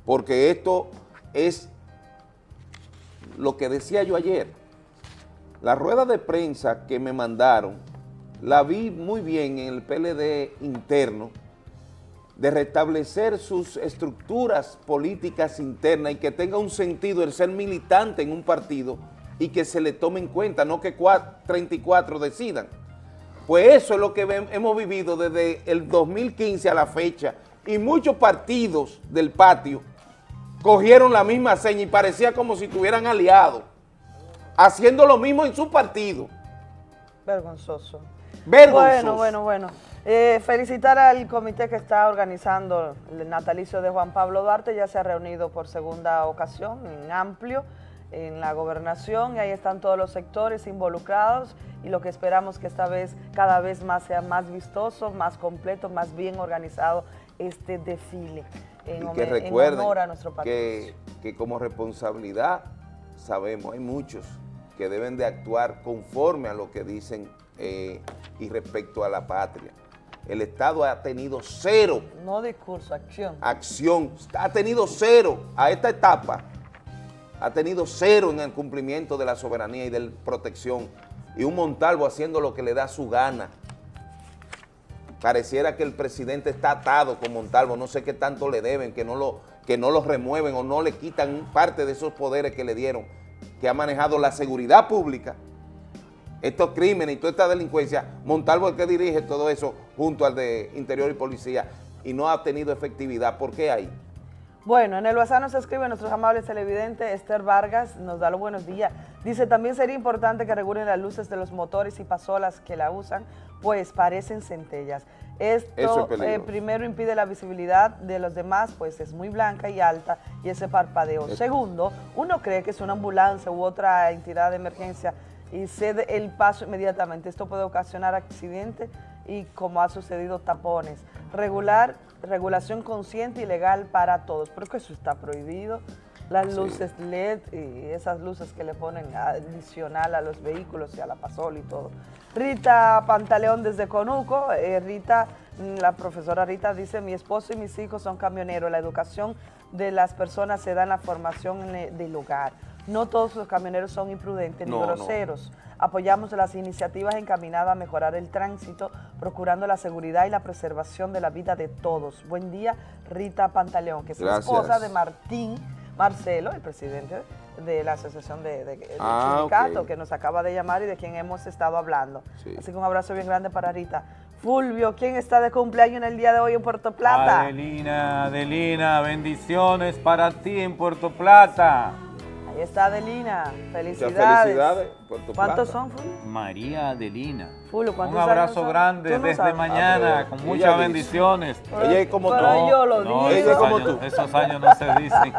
Speaker 2: Porque esto es lo que decía yo ayer. La rueda de prensa que me mandaron, la vi muy bien en el PLD interno, de restablecer sus estructuras políticas internas y que tenga un sentido el ser militante en un partido y que se le tome en cuenta, no que cua- 34 decidan. Pues eso es lo que hemos vivido desde el 2015 a la fecha y muchos partidos del patio cogieron la misma seña y parecía como si estuvieran aliados, haciendo lo mismo en su partido.
Speaker 23: Vergonzoso.
Speaker 2: Vergonzoso.
Speaker 23: Bueno, bueno, bueno. Eh, felicitar al comité que está organizando el natalicio de Juan Pablo Duarte. Ya se ha reunido por segunda ocasión en amplio en la gobernación y ahí están todos los sectores involucrados y lo que esperamos que esta vez cada vez más sea más vistoso, más completo, más bien organizado este desfile en,
Speaker 2: y que
Speaker 23: en
Speaker 2: recuerden
Speaker 23: honor a nuestro país.
Speaker 2: que, que como responsabilidad sabemos, hay muchos que deben de actuar conforme a lo que dicen eh, y respecto a la patria. El Estado ha tenido cero
Speaker 23: No discurso, acción.
Speaker 2: acción, ha tenido cero a esta etapa, ha tenido cero en el cumplimiento de la soberanía y de la protección, y un Montalvo haciendo lo que le da su gana. Pareciera que el presidente está atado con Montalvo, no sé qué tanto le deben, que no lo, que no lo remueven o no le quitan parte de esos poderes que le dieron, que ha manejado la seguridad pública, estos crímenes y toda esta delincuencia, Montalvo es el que dirige todo eso junto al de Interior y Policía y no ha tenido efectividad. ¿Por qué hay?
Speaker 23: Bueno, en el WhatsApp nos escribe nuestros amables televidentes, Esther Vargas, nos da los buenos días. Dice, también sería importante que regulen las luces de los motores y pasolas que la usan, pues parecen centellas. Esto
Speaker 2: es
Speaker 23: eh, primero impide la visibilidad de los demás, pues es muy blanca y alta y ese parpadeo. Segundo, uno cree que es una ambulancia u otra entidad de emergencia y cede el paso inmediatamente. Esto puede ocasionar accidentes y como ha sucedido tapones. Regular, regulación consciente y legal para todos, pero que eso está prohibido. Las
Speaker 2: Sí.
Speaker 23: luces LED y esas luces que le ponen adicional a los vehículos y a la pasola y todo. Rita Pantaleón desde Conuco, eh, Rita, mm, la profesora Rita dice, mi esposo y mis hijos son camioneros, la educación de las personas se da en la formación del hogar. No todos los camioneros son imprudentes ni
Speaker 2: no.
Speaker 23: groseros. Apoyamos las iniciativas encaminadas a mejorar el tránsito, procurando la seguridad y la preservación de la vida de todos. Buen día, Rita Pantaleón, que es la
Speaker 2: Gracias.
Speaker 23: esposa de Martín Marcelo, el presidente de la Asociación de, de-
Speaker 2: Ah,
Speaker 23: Sindicato, que nos acaba de llamar y de quien hemos estado hablando.
Speaker 2: Sí.
Speaker 23: Así que un abrazo bien grande para Rita. Fulvio, ¿quién está de cumpleaños en el día de hoy en Puerto Plata?
Speaker 1: Adelina, Adelina, bendiciones para ti en Puerto Plata.
Speaker 23: Ahí está Adelina. Felicidades.
Speaker 2: felicidades, Puerto
Speaker 23: ¿Cuántos
Speaker 2: Plata.
Speaker 23: son, Fulvio?
Speaker 1: María Adelina.
Speaker 23: Fulvio,
Speaker 1: Un
Speaker 23: ¿cuántos
Speaker 1: abrazo grande
Speaker 23: no
Speaker 1: desde
Speaker 23: sabes.
Speaker 1: mañana,
Speaker 2: Ah,
Speaker 1: con muchas bendiciones.
Speaker 2: Ella es como
Speaker 23: Pero
Speaker 2: tú.
Speaker 23: yo lo
Speaker 1: no,
Speaker 23: digo.
Speaker 1: esos,
Speaker 2: como
Speaker 1: años,
Speaker 2: tú.
Speaker 1: esos años no se dicen.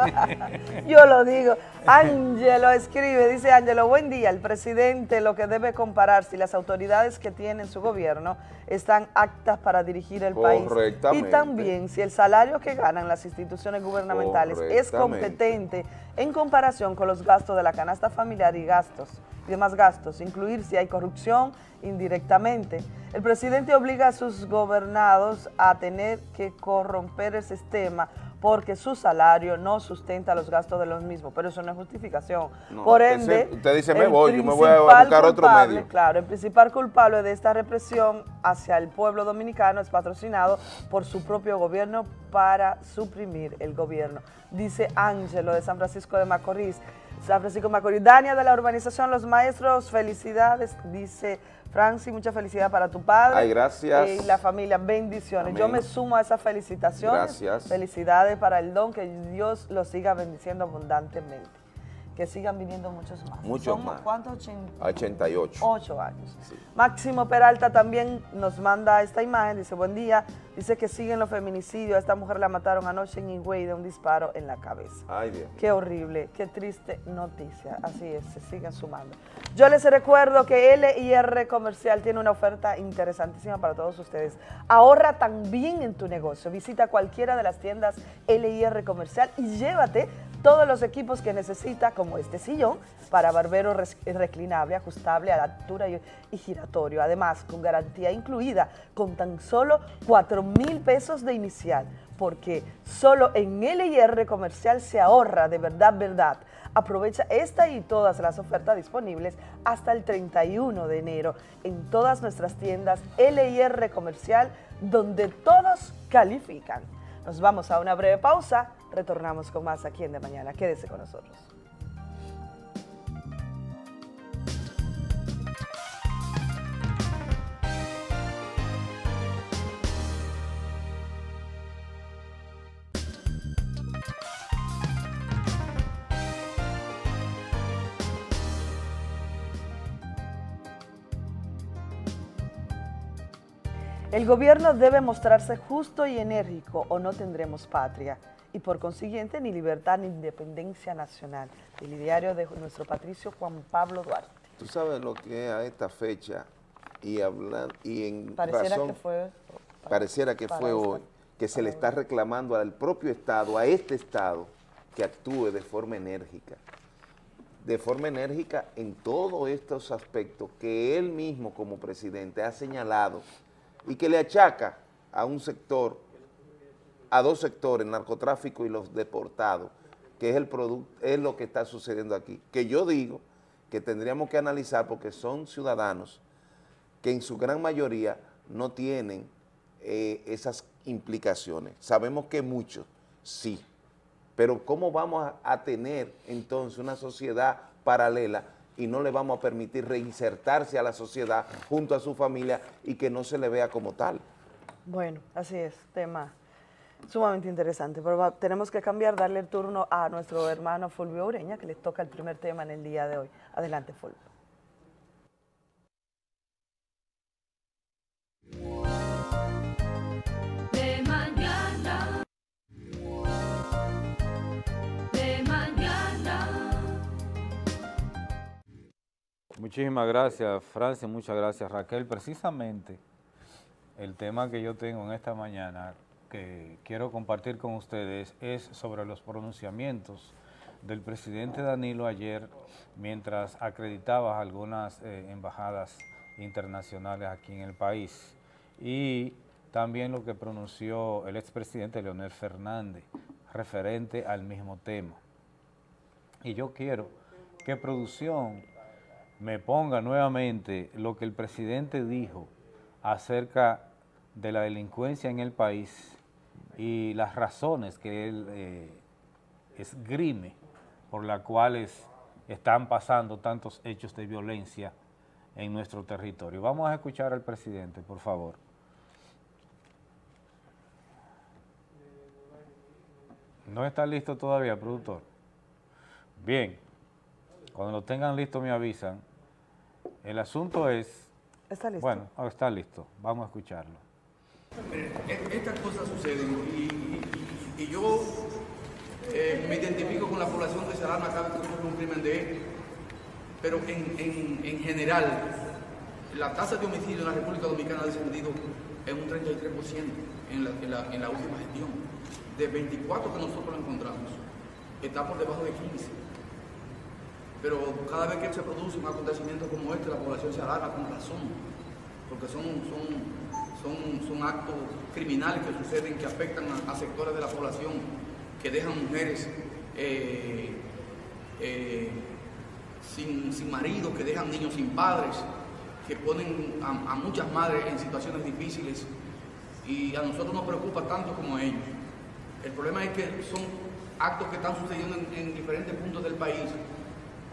Speaker 23: Yo lo digo. Ángelo escribe, dice Ángelo, buen día. El presidente lo que debe comparar si las autoridades que tiene su gobierno están aptas para dirigir el país. Y también si el salario que ganan las instituciones gubernamentales es competente en comparación con los gastos de la canasta familiar y gastos y demás más gastos, incluir si hay corrupción indirectamente. El presidente obliga a sus gobernados a tener que corromper el sistema porque su salario no sustenta los gastos de los mismos, pero eso no es justificación.
Speaker 2: No,
Speaker 23: Por ende,
Speaker 2: se- usted dice, me voy, yo me voy a buscar otro
Speaker 23: culpable,
Speaker 2: medio.
Speaker 23: Claro, el principal culpable de esta represión hacia el pueblo dominicano es patrocinado por su propio gobierno para suprimir el gobierno, dice Ángelo de San Francisco de Macorís. San Francisco Macorís. Dania de la urbanización Los Maestros, felicidades, dice Franci, mucha felicidad para tu padre.
Speaker 2: Ay, gracias.
Speaker 23: Y la familia, bendiciones. Yo me sumo a esas felicitaciones.
Speaker 2: Gracias.
Speaker 23: Felicidades para el don, que Dios los siga bendiciendo abundantemente. Que sigan viniendo muchos más.
Speaker 2: Muchos
Speaker 23: Son,
Speaker 2: más.
Speaker 23: ¿Cuántos? Ochenta-
Speaker 2: 88.
Speaker 23: Ocho años. Máximo Peralta también nos manda esta imagen, dice, buen día, dice que siguen los feminicidios, a esta mujer la mataron anoche en Higüey de un disparo en la cabeza.
Speaker 2: Ay, Dios.
Speaker 23: Qué horrible, qué triste noticia, así es, se siguen sumando. Yo les recuerdo que LIR Comercial tiene una oferta interesantísima para todos ustedes. Ahorra también en tu negocio, visita cualquiera de las tiendas LIR Comercial y llévate todos los equipos que necesita, como este sillón, para barbero reclinable, ajustable a la altura y giratorio. Además, con garantía incluida, con tan solo 4 mil pesos de inicial, porque solo en LIR Comercial se ahorra de verdad, verdad. Aprovecha esta y todas las ofertas disponibles hasta el 31 de enero en todas nuestras tiendas LIR Comercial, donde todos califican. Nos vamos a una breve pausa, retornamos con más aquí en De Mañana. Quédese con nosotros. El gobierno debe mostrarse justo y enérgico o no tendremos patria y por consiguiente ni libertad ni independencia nacional. El diario de nuestro patricio Juan Pablo Duarte.
Speaker 2: Tú sabes lo que es a esta fecha y hablar y en
Speaker 23: Pareciera
Speaker 2: razón,
Speaker 23: que fue
Speaker 2: pareciera que
Speaker 23: para
Speaker 2: fue hoy que se le está reclamando al propio Estado, a este Estado, que actúe de forma enérgica. De forma enérgica en todos estos aspectos que él mismo como presidente ha señalado y que le achaca a un sector, a dos sectores, narcotráfico y los deportados, que es el es lo que está sucediendo aquí. Que yo digo que tendríamos que analizar porque son ciudadanos que en su gran mayoría no tienen eh, esas implicaciones. Sabemos que muchos sí, pero ¿cómo vamos a tener entonces una sociedad paralela y no le vamos a permitir reinsertarse a la sociedad junto a su familia y que no se le vea como tal?
Speaker 23: Bueno, así es, tema sumamente interesante, pero va- tenemos que cambiar, darle el turno a nuestro hermano Fulvio Ureña, que le toca el primer tema en el día de hoy. Adelante, Fulvio.
Speaker 26: De mañana. De mañana.
Speaker 1: Muchísimas gracias, Francia, muchas gracias, Raquel. Precisamente el tema que yo tengo en esta mañana que quiero compartir con ustedes es sobre los pronunciamientos del presidente Danilo ayer mientras acreditaba algunas eh, embajadas internacionales aquí en el país y también lo que pronunció el expresidente Leonel Fernández referente al mismo tema. Y yo quiero que producción me ponga nuevamente lo que el presidente dijo acerca de la delincuencia en el país y las razones que él eh, esgrime por las cuales están pasando tantos hechos de violencia en nuestro territorio. Vamos a escuchar al presidente, por favor. ¿No está listo todavía, productor? Bien, cuando lo tengan listo me avisan. El asunto es...
Speaker 23: ¿Está listo?
Speaker 1: Bueno, está listo. Vamos a escucharlo.
Speaker 12: E- Estas cosas suceden y, yo eh, me identifico con la población se alarma cada que ocurre un crimen de estos. Pero en, en- en general, la tasa de homicidio en la República Dominicana ha descendido en un 33% en la, en la- en la última gestión. De 24 que nosotros encontramos, está por debajo de 15. Pero cada vez que se produce un acontecimiento como este, la población se alarma con razón, porque son, son, son, son actos criminales que suceden que afectan a, sectores de la población, que dejan mujeres eh, eh, sin, sin marido, que dejan niños sin padres, que ponen a, muchas madres en situaciones difíciles y a nosotros nos preocupa tanto como a ellos. El problema es que son actos que están sucediendo en, en diferentes puntos del país,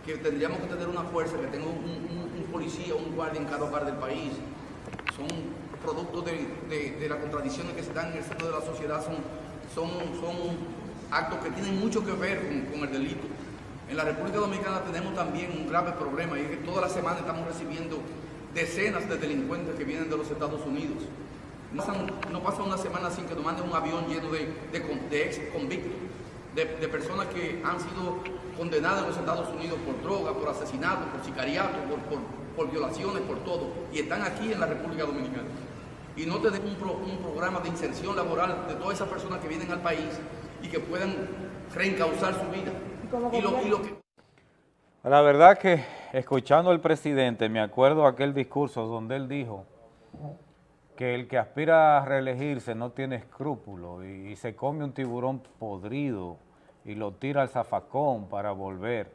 Speaker 12: que tendríamos que tener una fuerza, que tenga un, un- un policía, un guardia en cada hogar del país. Son productos de, de- las contradicciones que se dan en el centro de la sociedad, son, son, son actos que tienen mucho que ver con, el delito. En la República Dominicana tenemos también un grave problema y es que todas las semanas estamos recibiendo decenas de delincuentes que vienen de los Estados Unidos. No pasa, no pasa una semana sin que nos manden un avión lleno de, de, ex convictos, de, de personas que han sido condenadas en los Estados Unidos por droga, por asesinato, por sicariato, por, por- por violaciones, por todo, y están aquí en la República Dominicana. Y no tenemos un, pro- un programa de inserción laboral de todas esas personas que vienen al país y que puedan reencauzar su vida. Y lo, y lo que,
Speaker 1: La verdad que escuchando al presidente me acuerdo aquel discurso donde él dijo que el que aspira a reelegirse no tiene escrúpulos y, y se come un tiburón podrido y lo tira al zafacón para volver.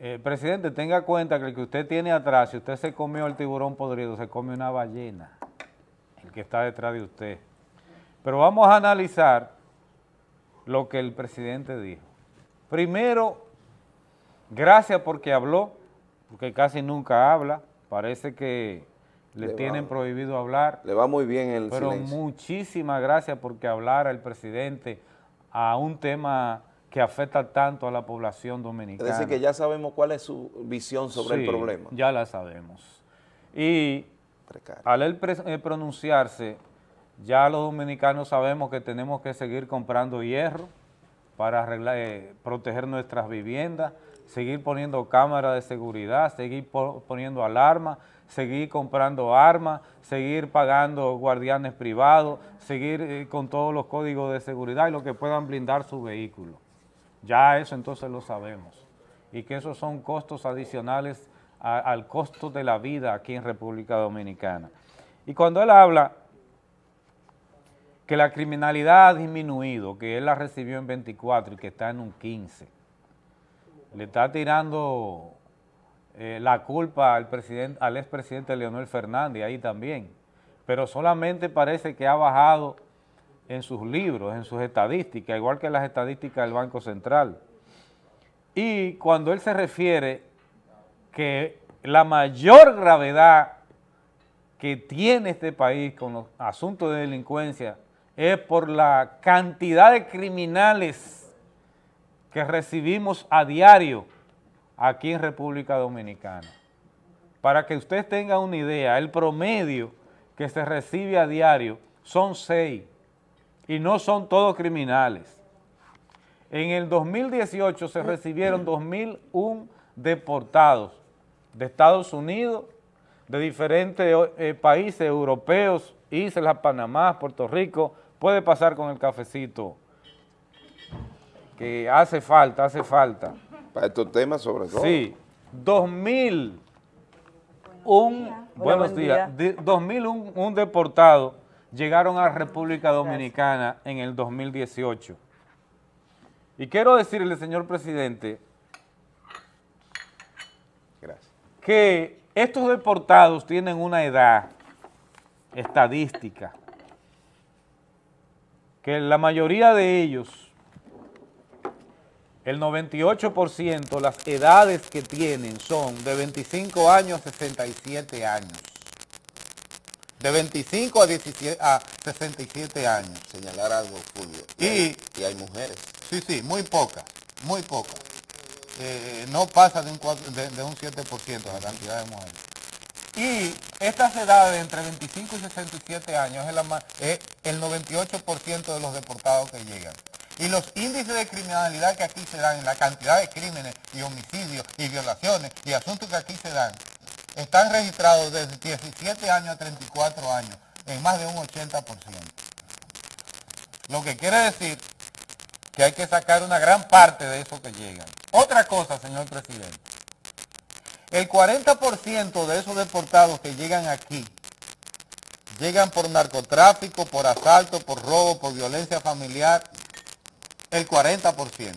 Speaker 1: Eh, presidente, tenga cuenta que el que usted tiene atrás, si usted se comió el tiburón podrido, se come una ballena, que está detrás de usted. Pero vamos a analizar lo que el presidente dijo. Primero, gracias porque habló, porque casi nunca habla, parece que le,
Speaker 2: Le va-
Speaker 1: tienen prohibido hablar.
Speaker 2: Le va muy bien el
Speaker 1: Pero
Speaker 2: silencio.
Speaker 1: muchísimas gracias porque hablara el presidente a un tema que afecta tanto a la población
Speaker 2: Es
Speaker 1: dominicana.
Speaker 2: decir, que ya sabemos cuál es su visión sobre el problema.
Speaker 1: Ya la sabemos. Y al eh, pronunciarse, ya los dominicanos sabemos que tenemos que seguir comprando hierro para eh, proteger nuestras viviendas, seguir poniendo cámaras de seguridad, seguir po- poniendo alarmas, seguir comprando armas, seguir pagando guardianes privados, seguir eh, con todos los códigos de seguridad y lo que puedan blindar su vehículo. Ya eso entonces lo sabemos. Y que esos son costos adicionales al costo de la vida aquí en República Dominicana. Y cuando él habla que la criminalidad ha disminuido, que él la recibió en 24 y que está en un 15, le está tirando eh, la culpa al, al expresidente Leonel Fernández ahí también, pero solamente parece que ha bajado en sus libros, en sus estadísticas, igual que las estadísticas del Banco Central. Y cuando él se refiere que la mayor gravedad que tiene este país con los asuntos de delincuencia es por la cantidad de criminales que recibimos a diario aquí en República Dominicana. Para que usted tenga una idea, el promedio que se recibe a diario son seis y no son todos criminales. En el 2018 se recibieron 2.001 deportados de Estados Unidos, de diferentes eh, países europeos, Islas, Panamá, Puerto Rico. Puede pasar con el cafecito, que hace falta, hace falta.
Speaker 2: Para estos temas sobre todo.
Speaker 1: Sí, 2000, un, buenos
Speaker 2: buen
Speaker 1: días, de- 2001 un deportado llegaron a República Dominicana en el 2018. Y quiero decirle, señor presidente, que estos deportados tienen una edad estadística, que la mayoría de ellos el 98% las edades que tienen son de 25 años a 67 años. De 25 a, 17 a 67 años.
Speaker 2: Señalar algo, Fulvio.
Speaker 1: Y,
Speaker 2: y hay mujeres.
Speaker 1: Sí, sí, muy pocas, muy pocas. Eh, no pasa de un, cuatro- de, de un 7% la cantidad de mujeres. Y estas edades entre 25 y 67 años es, es el 98% de los deportados que llegan. Y los índices de criminalidad que aquí se dan, la cantidad de crímenes y homicidios y violaciones y asuntos que aquí se dan, están registrados desde 17 años a 34 años, en más de un 80%. Lo que quiere decir que hay que sacar una gran parte de eso que llegan.
Speaker 27: Otra cosa, señor presidente. El 40% de esos deportados que llegan aquí llegan por narcotráfico, por asalto, por robo, por violencia familiar. El 40%.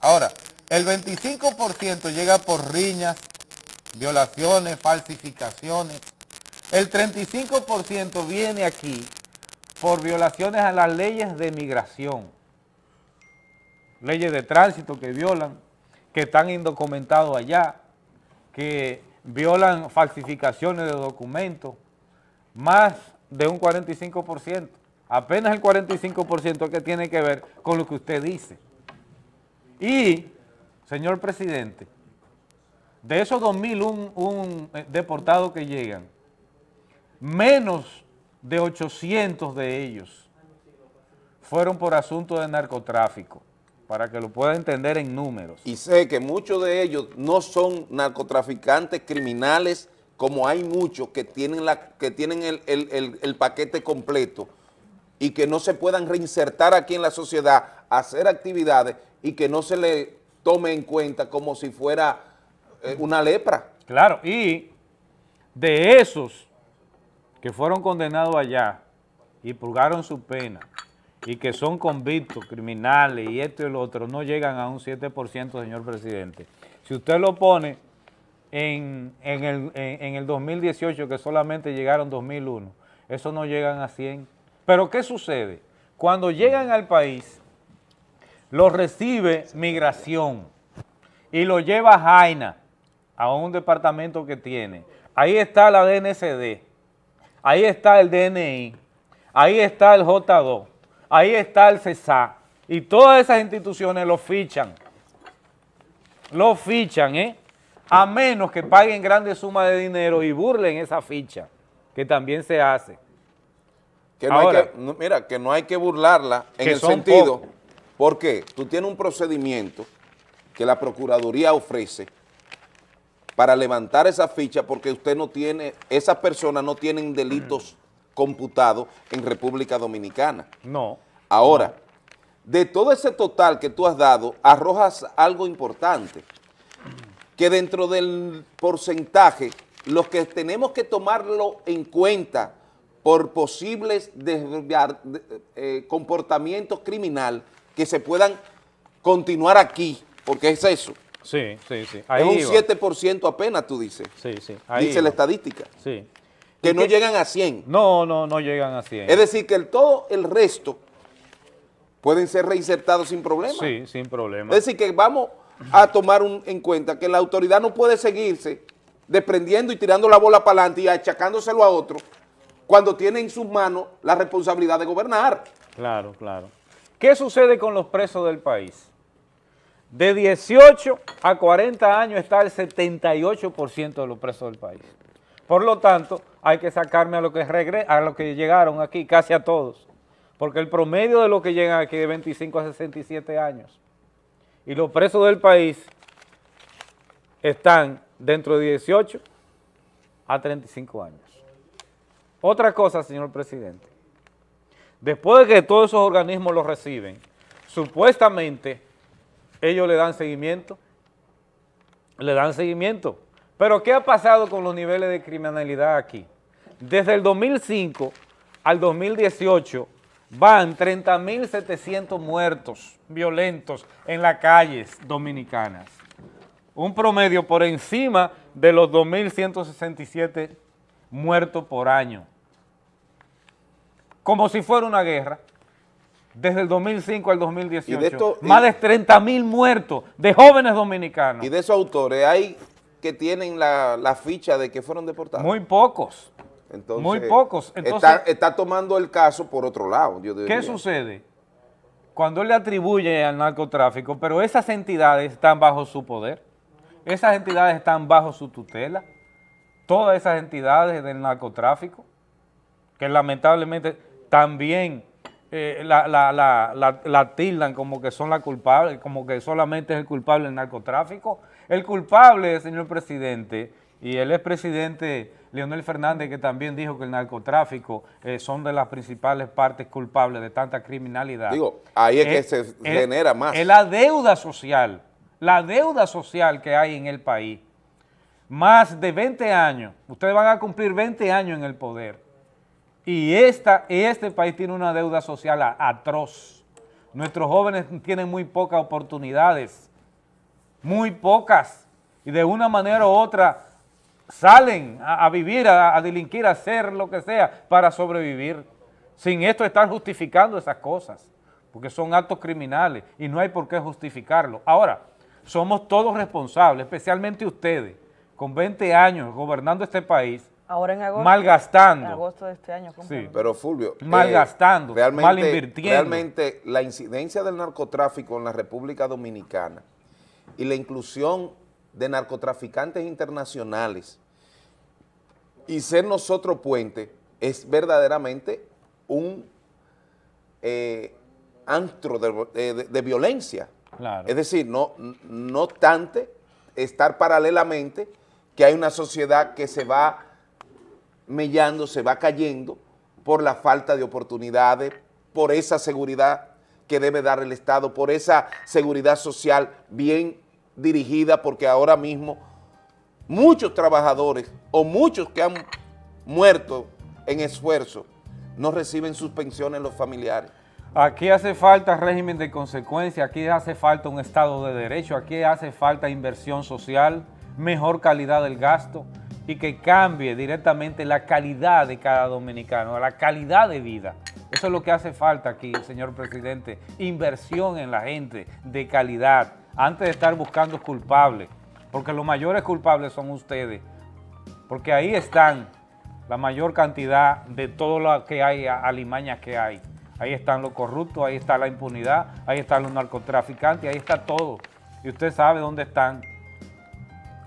Speaker 27: Ahora, el 25% llega por riñas, violaciones, falsificaciones. El 35% viene aquí por violaciones a las leyes de migración, leyes de tránsito que violan, que están indocumentados allá, que violan falsificaciones de documentos, más de un 45%. Apenas el 45% que tiene que ver con lo que usted dice. Y, señor presidente, de esos 2.000 un, eh, deportados que llegan, menos de 800 de ellos fueron por asuntos de narcotráfico, para que lo pueda entender en números.
Speaker 2: Y sé que muchos de ellos no son narcotraficantes criminales, como hay muchos que tienen, la, que tienen el, el- el- el paquete completo y que no se puedan reinsertar aquí en la sociedad, hacer actividades y que no se le tome en cuenta como si fuera eh, una lepra.
Speaker 1: Claro, y de esos que fueron condenados allá y purgaron su pena y que son convictos, criminales y esto y lo otro, no llegan a un 7%, señor presidente. Si usted lo pone en, en el, en- en el 2018, que solamente llegaron 2001, eso no llegan a 100. Pero ¿qué sucede? Cuando llegan al país, los recibe migración y lo lleva a Jaina, a un departamento que tiene. Ahí está la DNCD, ahí está el DNI, ahí está el J2, ahí está el CESA, y todas esas instituciones lo fichan. Lo fichan, ¿eh? A menos que paguen grandes sumas de dinero y burlen esa ficha, que también se hace.
Speaker 2: Que no hay
Speaker 1: Ahora,
Speaker 2: que- no, mira, que no hay que burlarla en
Speaker 1: Que
Speaker 2: el sentido,
Speaker 1: pocos.
Speaker 2: porque tú tienes un procedimiento que la Procuraduría ofrece para levantar esa ficha porque usted no tiene, esas personas no tienen delitos computados en República Dominicana.
Speaker 1: No.
Speaker 2: Ahora, de todo ese total que tú has dado, arrojas algo importante, que dentro del porcentaje, los que tenemos que tomarlo en cuenta por posibles desviar- eh, comportamientos criminal que se puedan continuar aquí, porque es eso.
Speaker 1: Sí, sí, sí.
Speaker 2: es un
Speaker 1: iba.
Speaker 2: 7% apenas, tú dices.
Speaker 1: Sí, sí. ahí
Speaker 2: Dice la estadística.
Speaker 1: Sí.
Speaker 2: Que
Speaker 1: ¿Y
Speaker 2: no llegan a 100.
Speaker 1: No, no, no llegan a 100.
Speaker 2: Es decir, que el, todo el resto pueden ser reinsertados sin problema.
Speaker 1: Sí, sin problema.
Speaker 2: Es decir, que vamos a tomar un- en cuenta que la autoridad no puede seguirse desprendiendo y tirando la bola para adelante y achacándoselo a otro cuando tiene en sus manos la responsabilidad de gobernar.
Speaker 1: Claro, claro. ¿Qué sucede con los presos del país? De 18 a 40 años está el 78% de los presos del país. Por lo tanto, hay que sacarme a lo que a lo que llegaron aquí, casi a todos. Porque el promedio de los que llegan aquí es de 25 a 67 años. Y los presos del país están dentro de 18 a 35 años. Otra cosa, señor presidente. Después de que todos esos organismos los reciben, supuestamente ellos le dan seguimiento. Le dan seguimiento. Pero ¿qué ha pasado con los niveles de criminalidad aquí? Desde el 2005 al 2018 van 30.700 muertos violentos en las calles dominicanas. Un promedio por encima de los 2.167 muertos por año. Como si fuera una guerra. Desde el 2005 al 2018.
Speaker 2: Y de esto-
Speaker 1: más de 30.000 muertos de jóvenes dominicanos.
Speaker 2: Y de esos autores hay que tienen la, la ficha de que fueron deportados.
Speaker 1: Muy pocos.
Speaker 2: Entonces,
Speaker 1: muy pocos. Entonces-
Speaker 2: está, está tomando el caso por otro lado. yo
Speaker 1: ¿Qué sucede? Cuando él le atribuye al narcotráfico, pero esas entidades están bajo su poder, esas entidades están bajo su tutela, todas esas entidades del narcotráfico, que lamentablemente también eh, la, la, la, la- la tildan como que son la culpable, como que solamente es el culpable del narcotráfico. El culpable, señor presidente, y el expresidente Leonel Fernández, que también dijo que el narcotráfico eh, son de las principales partes culpables de tanta criminalidad.
Speaker 2: Digo, ahí es que se genera más.
Speaker 1: Es la deuda social la deuda social que hay en el país. Más de 20 años, ustedes van a cumplir 20 años en el poder. Y esta, este país tiene una deuda social atroz. Nuestros jóvenes tienen muy pocas oportunidades, muy pocas. Y de una manera u otra salen a, a vivir, a, a delinquir, a hacer lo que sea para sobrevivir. Sin esto estar justificando esas cosas, porque son actos criminales y no hay por qué justificarlo. Ahora, somos todos responsables, especialmente ustedes, con 20 años gobernando este país,
Speaker 23: Ahora en agosto.
Speaker 1: Malgastando.
Speaker 23: En agosto de este año.
Speaker 1: Sí.
Speaker 2: Pero Fulvio, eh,
Speaker 1: Malgastando,
Speaker 2: realmente,
Speaker 1: mal invirtiendo.
Speaker 2: Realmente la incidencia del narcotráfico en la República Dominicana y la inclusión de narcotraficantes internacionales y ser nosotros puente es verdaderamente un eh, antro de, de- de violencia.
Speaker 1: Claro.
Speaker 2: Es decir, no, no obstante estar paralelamente que hay una sociedad que se va mellando, se va cayendo por la falta de oportunidades, por esa seguridad que debe dar el Estado, por esa seguridad social bien dirigida, porque ahora mismo muchos trabajadores o muchos que han muerto en esfuerzo no reciben sus pensiones los familiares.
Speaker 1: Aquí hace falta régimen de consecuencia, aquí hace falta un Estado de Derecho, aquí hace falta inversión social, mejor calidad del gasto y que cambie directamente la calidad de cada dominicano, la calidad de vida. Eso es lo que hace falta aquí, señor presidente, inversión en la gente de calidad, antes de estar buscando culpables, porque los mayores culpables son ustedes, porque ahí están la mayor cantidad de todo lo que hay, a- alimañas que hay. Ahí están los corruptos, ahí está la impunidad, ahí están los narcotraficantes, ahí está todo. Y usted sabe dónde están.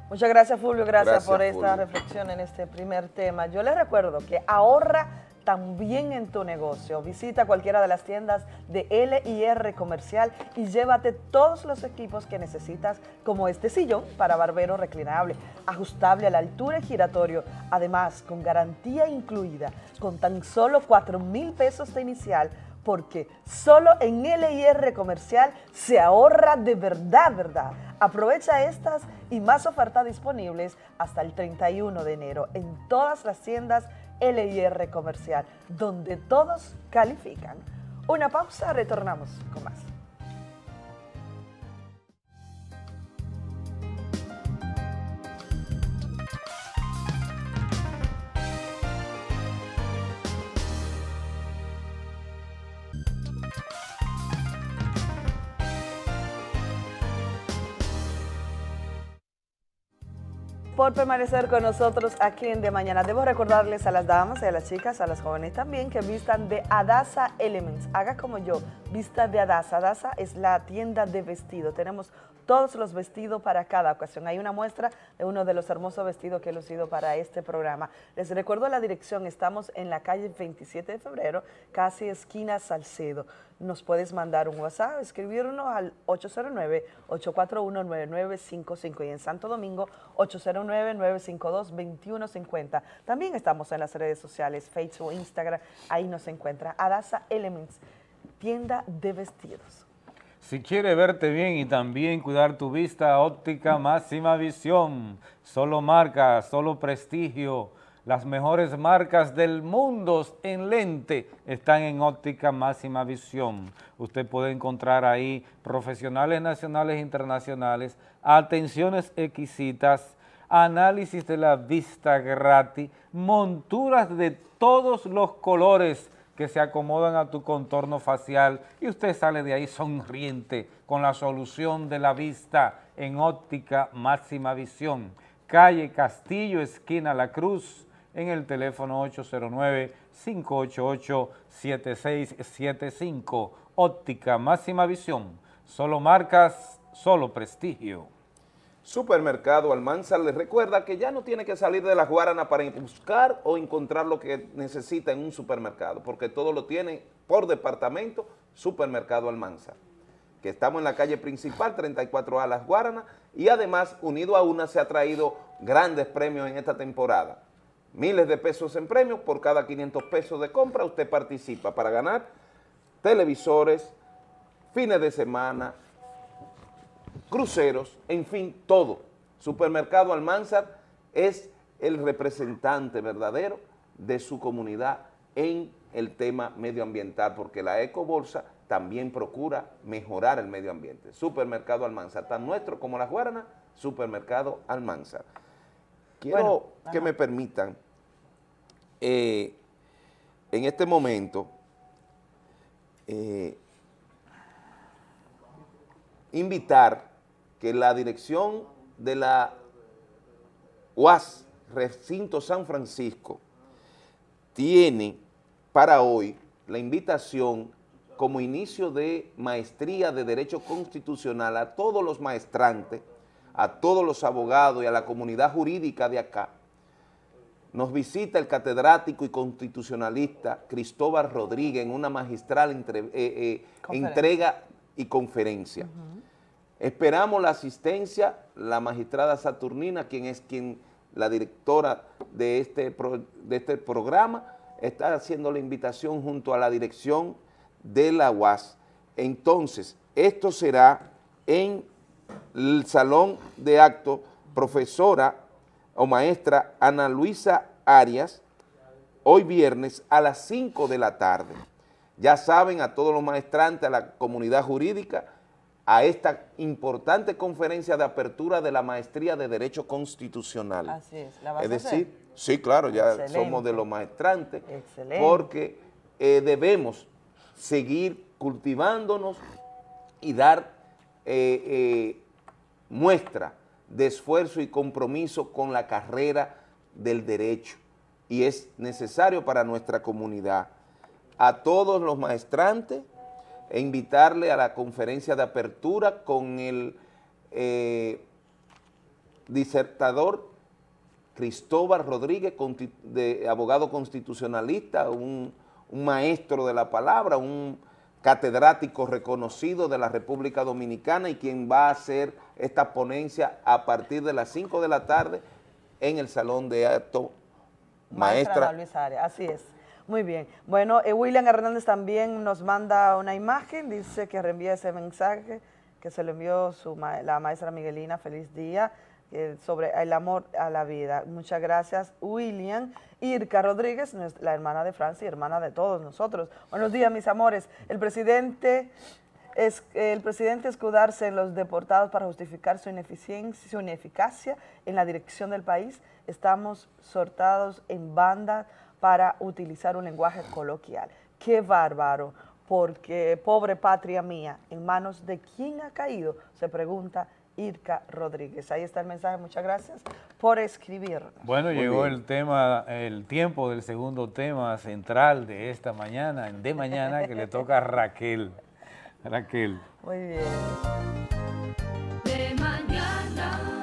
Speaker 23: Muchas gracias, Fulvio. Gracias,
Speaker 1: Gracias,
Speaker 23: por esta reflexión en este primer tema. Yo les recuerdo que ahorra también en tu negocio. Visita cualquiera de las tiendas de L&R Comercial y llévate todos los equipos que necesitas, como este sillón para barbero reclinable, ajustable a la altura y giratorio, además con garantía incluida, con tan solo 4 mil pesos de inicial, porque solo en L&R Comercial se ahorra de verdad, verdad. Aprovecha estas y más ofertas disponibles hasta el 31 de enero en todas las tiendas L&R Comercial, donde todos califican. Una pausa, retornamos con más. Por permanecer con nosotros aquí en De Mañana. Debo recordarles a las damas y a las chicas, a las jóvenes también, que vistan de Adasa Elements. Haga como yo, vista de Adasa. Adasa es la tienda de vestido. Tenemos todos los vestidos para cada ocasión. Hay una muestra de uno de los hermosos vestidos que he lucido para este programa. Les recuerdo la dirección. Estamos en la calle 27 de febrero, casi esquina Salcedo. Nos puedes mandar un WhatsApp, escribirnos al 809-841-9955 y en Santo Domingo 809-952-2150. También estamos en las redes sociales, Facebook, Instagram, ahí nos encuentra Adasa Elements, tienda de vestidos.
Speaker 1: Si quiere verte bien y también cuidar tu vista, óptica máxima visión, solo marca, solo prestigio, las mejores marcas del mundo en lente están en óptica máxima visión. Usted puede encontrar ahí profesionales nacionales e internacionales, atenciones exquisitas, análisis de la vista gratis, monturas de todos los colores que se acomodan a tu contorno facial y usted sale de ahí sonriente con la solución de la vista en óptica máxima visión. Calle Castillo, esquina La Cruz, en el teléfono 809-588-7675. Óptica máxima visión. Solo marcas, solo prestigio.
Speaker 2: Supermercado Almanzar les recuerda que ya no tiene que salir de la Guarana para buscar o encontrar lo que necesita en un supermercado, porque todo lo tiene por departamento Supermercado Almanzar, que estamos en la calle principal 34A Las Guaranas y además unido a una se ha traído grandes premios en esta temporada. Miles de pesos en premios, por cada 500 pesos de compra usted participa para ganar televisores, fines de semana, cruceros, en fin, todo. Supermercado Almanzar es el representante verdadero de su comunidad en el tema medioambiental, porque la Ecobolsa también procura mejorar el medio ambiente. Supermercado Almanzar, tan nuestro como la Guarana, Supermercado Almanzar. Quiero
Speaker 23: Bueno,
Speaker 2: que me permitan, eh, en este momento, eh, invitar que la dirección de la UAS Recinto San Francisco tiene para hoy la invitación como inicio de maestría de Derecho Constitucional a todos los maestrantes, a todos los abogados y a la comunidad jurídica de acá. Nos visita el catedrático y constitucionalista Cristóbal Rodríguez en una magistral entre- eh, eh, entrega y conferencia. Esperamos la asistencia, la magistrada Saturnina, quien es quien la directora de este, de este programa, está haciendo la invitación junto a la dirección de la UAS. Entonces, esto será en el salón de acto, profesora o maestra Ana Luisa Arias, hoy viernes a las 5 de la tarde. Ya saben a todos los maestrantes, a la comunidad jurídica, a esta importante conferencia de apertura de la maestría de Derecho Constitucional.
Speaker 23: Así es. ¿La vas
Speaker 2: Es
Speaker 23: a hacer?
Speaker 2: decir, sí, claro, ya
Speaker 23: Excelente.
Speaker 2: somos de los maestrantes,
Speaker 23: Excelente.
Speaker 2: porque eh, debemos seguir cultivándonos y dar eh, eh, muestra de esfuerzo y compromiso con la carrera del derecho y es necesario para nuestra comunidad. A todos los maestrantes e invitarle a la conferencia de apertura con el eh, disertador Cristóbal Rodríguez, de, abogado constitucionalista, un, un maestro de la palabra, un catedrático reconocido de la República Dominicana y quien va a hacer esta ponencia a partir de las 5 de la tarde en el Salón de Acto Maestra.
Speaker 23: Arias, así es. Muy bien. Bueno, eh, William Hernández también nos manda una imagen, dice que reenvía ese mensaje que se lo envió su ma- la maestra Miguelina, feliz día, eh, sobre el amor a la vida. Muchas gracias, William. Irka Rodríguez, la hermana de Francia y hermana de todos nosotros. Buenos días, mis amores. El presidente es el presidente escudarse en los deportados para justificar su ineficiencia, su ineficacia en la dirección del país. Estamos sortados en bandas para utilizar un lenguaje coloquial. Qué bárbaro, porque pobre patria mía, ¿en manos de quién ha caído? Se pregunta Irka Rodríguez. Ahí está el mensaje, muchas gracias por escribirnos.
Speaker 1: Bueno,
Speaker 2: Muy
Speaker 1: llegó
Speaker 2: bien.
Speaker 1: el tema, el tiempo del segundo tema central de esta mañana, de mañana, que le toca a Raquel. Raquel.
Speaker 23: Muy bien.
Speaker 26: De mañana.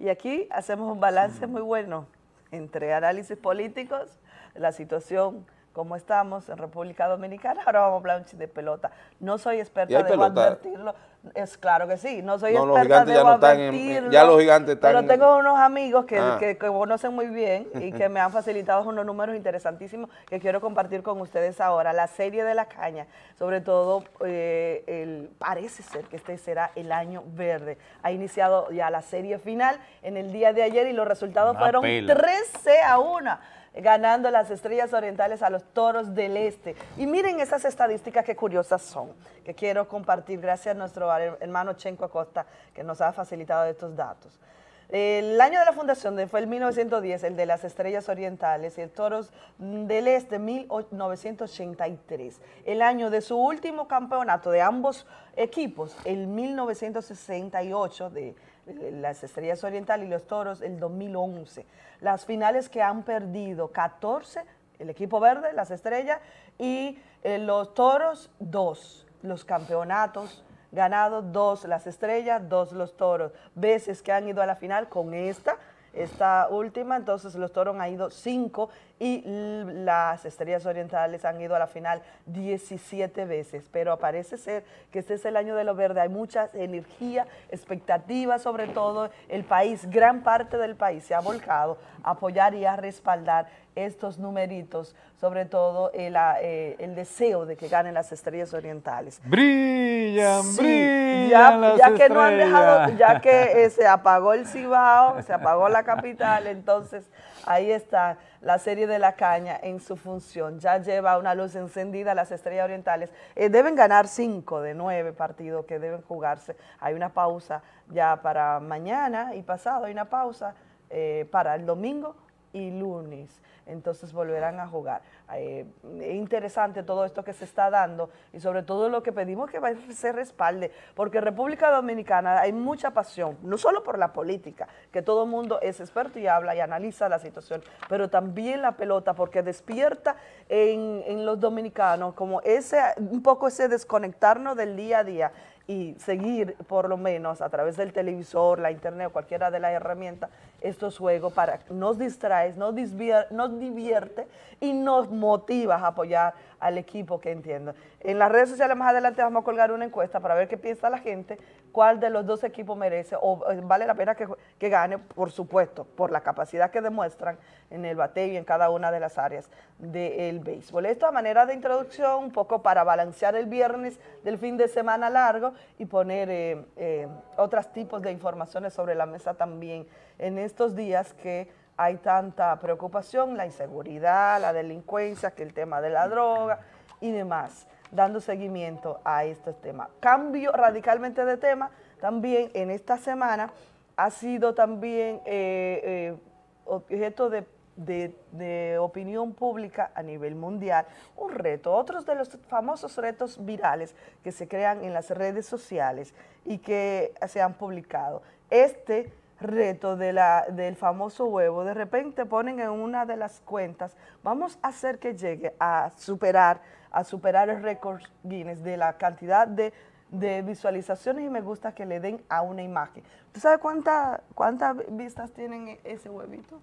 Speaker 23: Y aquí hacemos un balance muy bueno entre análisis políticos, la situación, cómo estamos en República Dominicana. Ahora vamos a hablar un chiste de pelota. No soy
Speaker 2: ¿Y
Speaker 23: experta,
Speaker 2: pelota?
Speaker 23: advertirlo. Es claro que sí, no soy
Speaker 2: No, los
Speaker 23: experta,
Speaker 2: ya no en-
Speaker 23: advertirlo.
Speaker 2: ya los gigantes están
Speaker 23: Pero
Speaker 2: en-
Speaker 23: tengo unos amigos que,
Speaker 2: Ah.
Speaker 23: que- que conocen muy bien y que me han facilitado unos números interesantísimos que quiero compartir con ustedes ahora. La serie de la caña, sobre todo, eh, el, parece ser que este será el año verde. Ha iniciado ya la serie final en el día de ayer y los resultados
Speaker 1: Una
Speaker 23: fueron
Speaker 1: pela.
Speaker 23: 13 a 1 ganando las estrellas orientales a los toros del este. Y miren esas estadísticas que curiosas son, que quiero compartir gracias a nuestro hermano Chenco Acosta, que nos ha facilitado estos datos. El año de la fundación fue el 1910, el de las estrellas orientales y el toros del este, 1983. El año de su último campeonato de ambos equipos, el 1968, de de las estrellas orientales y los toros, el 2011. Las finales que han perdido 14, el equipo verde, las estrellas, y eh, los toros, dos. Los campeonatos ganados, dos las estrellas, dos los toros. Veces que han ido a la final con esta, esta última, entonces los toros han ido cinco y las Estrellas Orientales han ido a la final 17 veces, pero parece ser que este es el año de lo verde, hay mucha energía, expectativa sobre todo, el país, gran parte del país se ha volcado a apoyar y a respaldar estos numeritos, sobre todo el, ah, eh, el deseo de que ganen las Estrellas Orientales.
Speaker 1: Brillan,
Speaker 23: Sí,
Speaker 1: brillan
Speaker 23: ya,
Speaker 1: las
Speaker 23: ya que no han dejado, ya que eh, se apagó el Cibao, se apagó la capital, entonces ahí está la serie de la caña en su función. Ya lleva una luz encendida las estrellas orientales. Eh, deben ganar cinco de nueve partidos que deben jugarse. Hay una pausa ya para mañana y pasado, hay una pausa eh, para el domingo y lunes. Entonces volverán a jugar. Eh, es interesante todo esto que se está dando y sobre todo lo que pedimos que se respalde, porque en República Dominicana hay mucha pasión, no solo por la política, que todo el mundo es experto y habla y analiza la situación, pero también la pelota, porque despierta en, en los dominicanos como ese, un poco ese desconectarnos del día a día y seguir por lo menos a través del televisor, la internet o cualquiera de las herramientas estos juegos para nos distrae, nos, disvier- nos divierte y nos motiva a apoyar al equipo que entienda. En las redes sociales más adelante vamos a colgar una encuesta para ver qué piensa la gente, cuál de los dos equipos merece o eh, vale la pena que, que gane, por supuesto, por la capacidad que demuestran en el bateo y en cada una de las áreas del béisbol. Esto a manera de introducción, un poco para balancear el viernes del fin de semana largo y poner eh, eh, otros tipos de informaciones sobre la mesa también en estos días que hay tanta preocupación, la inseguridad, la delincuencia, que el tema de la droga y demás, dando seguimiento a estos temas. Cambio radicalmente de tema, también en esta semana ha sido también eh, eh, objeto de, de- opinión pública a nivel mundial, un reto, otros de los famosos retos virales que se crean en las redes sociales y que se han publicado. Este reto del famoso huevo, de repente ponen en una de las cuentas, vamos a hacer que llegue a superar, a superar el récord Guinness de la cantidad de, de visualizaciones y me gusta que le den a una imagen. ¿Tú sabes cuánta- cuántas vistas tienen ese huevito?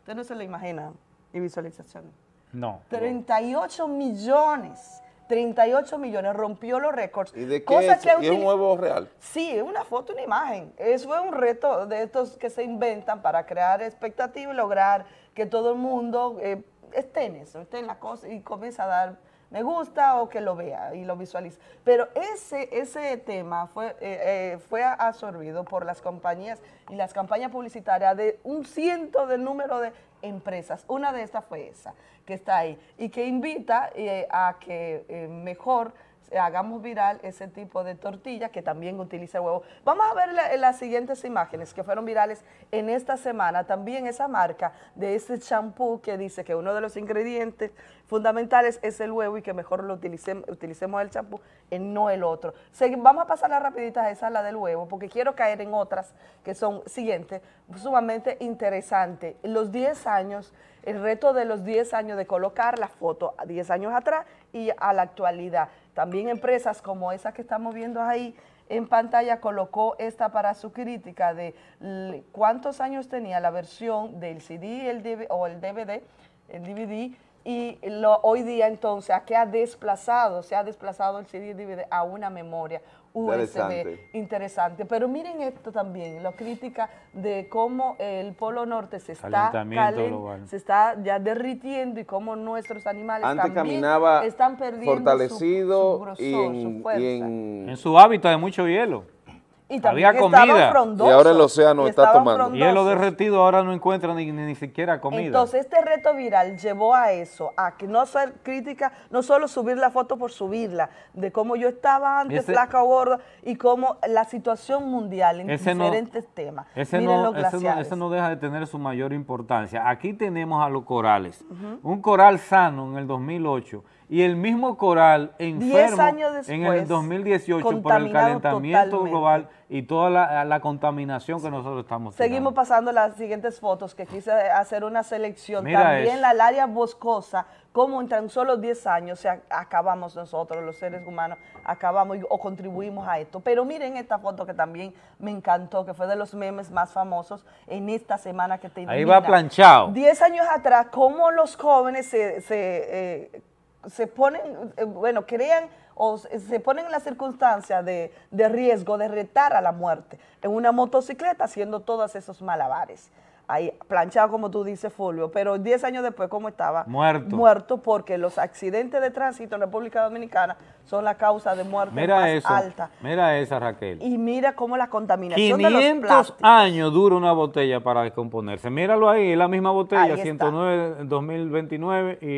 Speaker 23: Usted no se lo imagina, y visualizaciones.
Speaker 1: No.
Speaker 23: 38 millones. 38 millones, rompió los récords.
Speaker 2: ¿Y de qué es?
Speaker 23: que
Speaker 2: ¿Y es un huevo real?
Speaker 23: Sí, es una foto, una imagen. Eso es un reto de estos que se inventan para crear expectativa y lograr que todo el mundo eh, esté en eso, esté en la cosa y comience a dar me gusta o que lo vea y lo visualice. Pero ese, ese tema fue, eh, eh, fue absorbido por las compañías y las campañas publicitarias de un ciento de número de empresas. Una de estas fue esa, que está ahí, y que invita eh, a que mejor hagamos viral ese tipo de tortilla que también utiliza huevo. Vamos a ver la- las siguientes imágenes que fueron virales en esta semana. También esa marca de ese champú que dice que uno de los ingredientes fundamentales es el huevo y que mejor lo utilicemos, utilicemos el champú no el otro. Vamos a pasar la rapidita esa, la del huevo, porque quiero caer en otras que son siguientes, sumamente interesantes. Los 10 años, el reto de los 10 años de colocar la foto a 10 años atrás y a la actualidad. También empresas como esa que estamos viendo ahí en pantalla colocó esta para su crítica de cuántos años tenía la versión del CD el DV o el DVD, el DVD, y lo, hoy día entonces a qué ha desplazado, se ha desplazado el CD DVD a una memoria USB
Speaker 2: Interesante.
Speaker 23: interesante. Pero miren esto también, la crítica de cómo el Polo Norte se está, calen- se está ya derritiendo y cómo nuestros animales
Speaker 2: Antes
Speaker 23: también
Speaker 2: caminaba
Speaker 23: están perdiendo su-
Speaker 2: fortalecido
Speaker 23: su, grosor,
Speaker 2: y,
Speaker 23: su
Speaker 2: en,
Speaker 23: fuerza.
Speaker 2: y en-
Speaker 1: En su hábitat de mucho hielo.
Speaker 23: Y también
Speaker 1: Había comida.
Speaker 23: frondosos,
Speaker 2: Y ahora el océano está tomando.
Speaker 1: Hielo
Speaker 23: frondosos.
Speaker 1: derretido ahora no encuentra ni, ni, ni siquiera comida.
Speaker 23: Entonces, este reto viral llevó a eso, a que no ser crítica, no solo subir la foto por subirla, de cómo yo estaba antes,
Speaker 1: Ese-
Speaker 23: flaca o gorda, y cómo la situación mundial en
Speaker 1: Ese no-
Speaker 23: diferentes temas.
Speaker 1: Ese
Speaker 23: Miren
Speaker 1: no,
Speaker 23: los
Speaker 1: ese, no, ese no deja de tener su mayor importancia. Aquí tenemos a los corales.
Speaker 23: Ujú.
Speaker 1: Un coral sano en el 2008 y el mismo coral enfermo
Speaker 23: años
Speaker 1: en el
Speaker 23: después,
Speaker 1: 2018 por el calentamiento
Speaker 23: totalmente.
Speaker 1: global y toda la, la contaminación que nosotros estamos
Speaker 23: Seguimos pasando las siguientes fotos que quise hacer una selección.
Speaker 1: Mira
Speaker 23: También
Speaker 1: eso.
Speaker 23: la área boscosa, como en tan solo 10 años se ac- acabamos nosotros, los seres humanos, acabamos o contribuimos a esto. Pero miren esta foto que también me encantó, que fue de los memes más famosos en esta semana que termina.
Speaker 1: Ahí va planchado.
Speaker 23: 10 años atrás, cómo los jóvenes se, se, eh, se ponen, eh, bueno, crean o se ponen en la circunstancia de, de riesgo de retar a la muerte en una motocicleta haciendo todos esos malabares. Ahí, planchado como tú dices, Fulvio, pero 10 años después, ¿cómo estaba?
Speaker 1: Muerto.
Speaker 23: Muerto porque los accidentes de tránsito en República Dominicana son la causa de muerte
Speaker 1: Mira
Speaker 23: más
Speaker 1: eso,
Speaker 23: alta.
Speaker 1: mira esa Raquel.
Speaker 23: Y mira cómo la contaminación de los
Speaker 1: 500
Speaker 23: plásticos.
Speaker 1: años dura una botella para descomponerse. Míralo ahí, es la misma botella,
Speaker 23: Ahí está.
Speaker 1: 109 en 2029 y, y,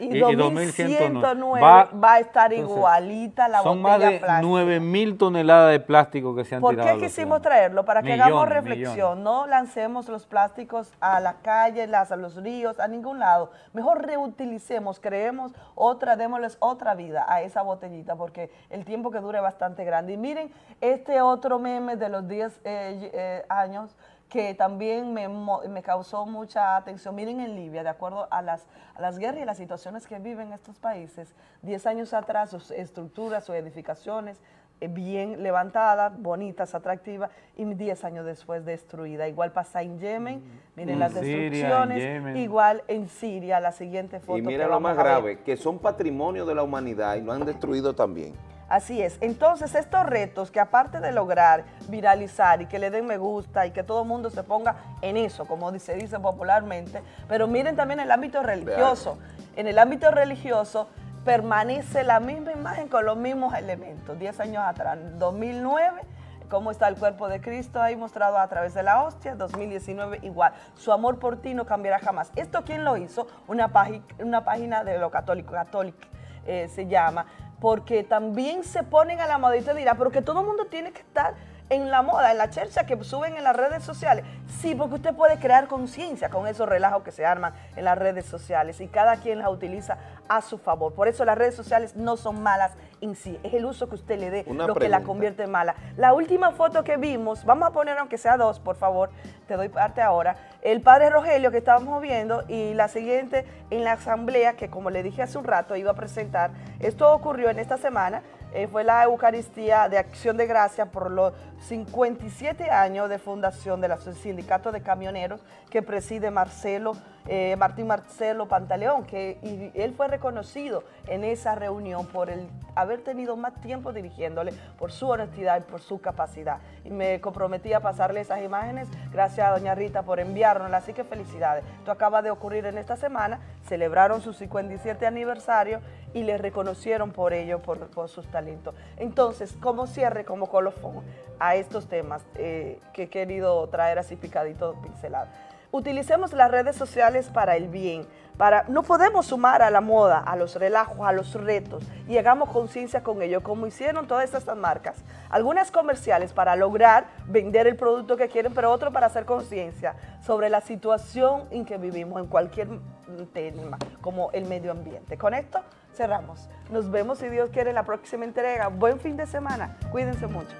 Speaker 23: Y,
Speaker 1: y- y
Speaker 23: 2109
Speaker 1: Va-
Speaker 23: va, a estar
Speaker 1: entonces,
Speaker 23: igualita la
Speaker 1: son
Speaker 23: botella
Speaker 1: más de
Speaker 23: plástica.
Speaker 1: 9 mil toneladas de plástico que se han
Speaker 23: ¿Por
Speaker 1: tirado.
Speaker 23: qué
Speaker 1: al
Speaker 23: quisimos traerlo? Para que hagamos
Speaker 1: Millones,
Speaker 23: reflexión. No lancemos los plásticos a la calle, las, a los ríos, a ningún lado. Mejor reutilicemos, creemos otra, démosles otra vida a esa botellita, porque el tiempo que dure es bastante grande. Y miren este otro meme de los 10 eh, eh, años que también me, causó mucha atención. Miren en Libia, de acuerdo a las, las guerras y las situaciones que viven estos países, 10 años atrás sus estructuras, sus edificaciones bien levantadas, bonitas, atractivas, y 10 años después destruida. Igual pasa en Yemen, miren
Speaker 2: En
Speaker 23: las
Speaker 2: Siria, en
Speaker 23: destrucciones, igual en Siria, la siguiente foto.
Speaker 2: Y mira
Speaker 23: que
Speaker 2: lo más grave, que son patrimonio de la humanidad y lo han destruido también.
Speaker 23: Así es. Entonces, estos retos que aparte de lograr viralizar y que le den me gusta y que todo el mundo se ponga en eso, como se dice popularmente, pero miren también el ámbito religioso. En el ámbito religioso permanece la misma imagen con los mismos elementos. Diez años atrás, 2009, cómo está el cuerpo de Cristo ahí mostrado a través de la hostia, 2019 igual. Su amor por ti no cambiará jamás. ¿Esto quién lo hizo? Una, una página de lo católico, católico eh, se llama, porque también se ponen a la moda y te dirá, pero que todo el mundo tiene que estar en la moda, en la chercha que suben en las redes sociales. Sí, porque usted puede crear conciencia con esos relajos que se arman en las redes sociales y cada quien las utiliza a su favor. Por eso las redes sociales no son malas en sí, es el uso que usted le dé
Speaker 2: Una
Speaker 23: lo que la convierte en mala. La última foto que vimos, vamos a poner aunque sea dos, por favor, te doy parte ahora, el padre Rogelio que estábamos viendo y la siguiente en la asamblea que como le dije hace un rato iba a presentar, esto ocurrió en esta semana, eh, fue la Eucaristía de Acción de Gracia por los 57 años de fundación del Sindicato de Camioneros que preside Marcelo, eh, Martín Marcelo Pantaleón, que él fue reconocido en esa reunión por el haber tenido más tiempo dirigiéndole, por su honestidad y por su capacidad. Y me comprometí a pasarle esas imágenes, gracias a doña Rita por enviárnoslas, así que felicidades. Esto acaba de ocurrir en esta semana, celebraron su 57 aniversario y le reconocieron por ello, por, por sus talentos. Entonces, como cierre, como colofón a estos temas eh, que he querido traer así picadito, pincelado. Utilicemos las redes sociales para el bien, para no podemos sumar a la moda, a los relajos, a los retos y hagamos conciencia con ello, como hicieron todas estas marcas. Algunas comerciales para lograr vender el producto que quieren, pero otro para hacer conciencia sobre la situación en que vivimos en cualquier tema, como el medio ambiente. Con esto cerramos. Nos vemos si Dios quiere en la próxima entrega. Buen fin de semana. Cuídense mucho.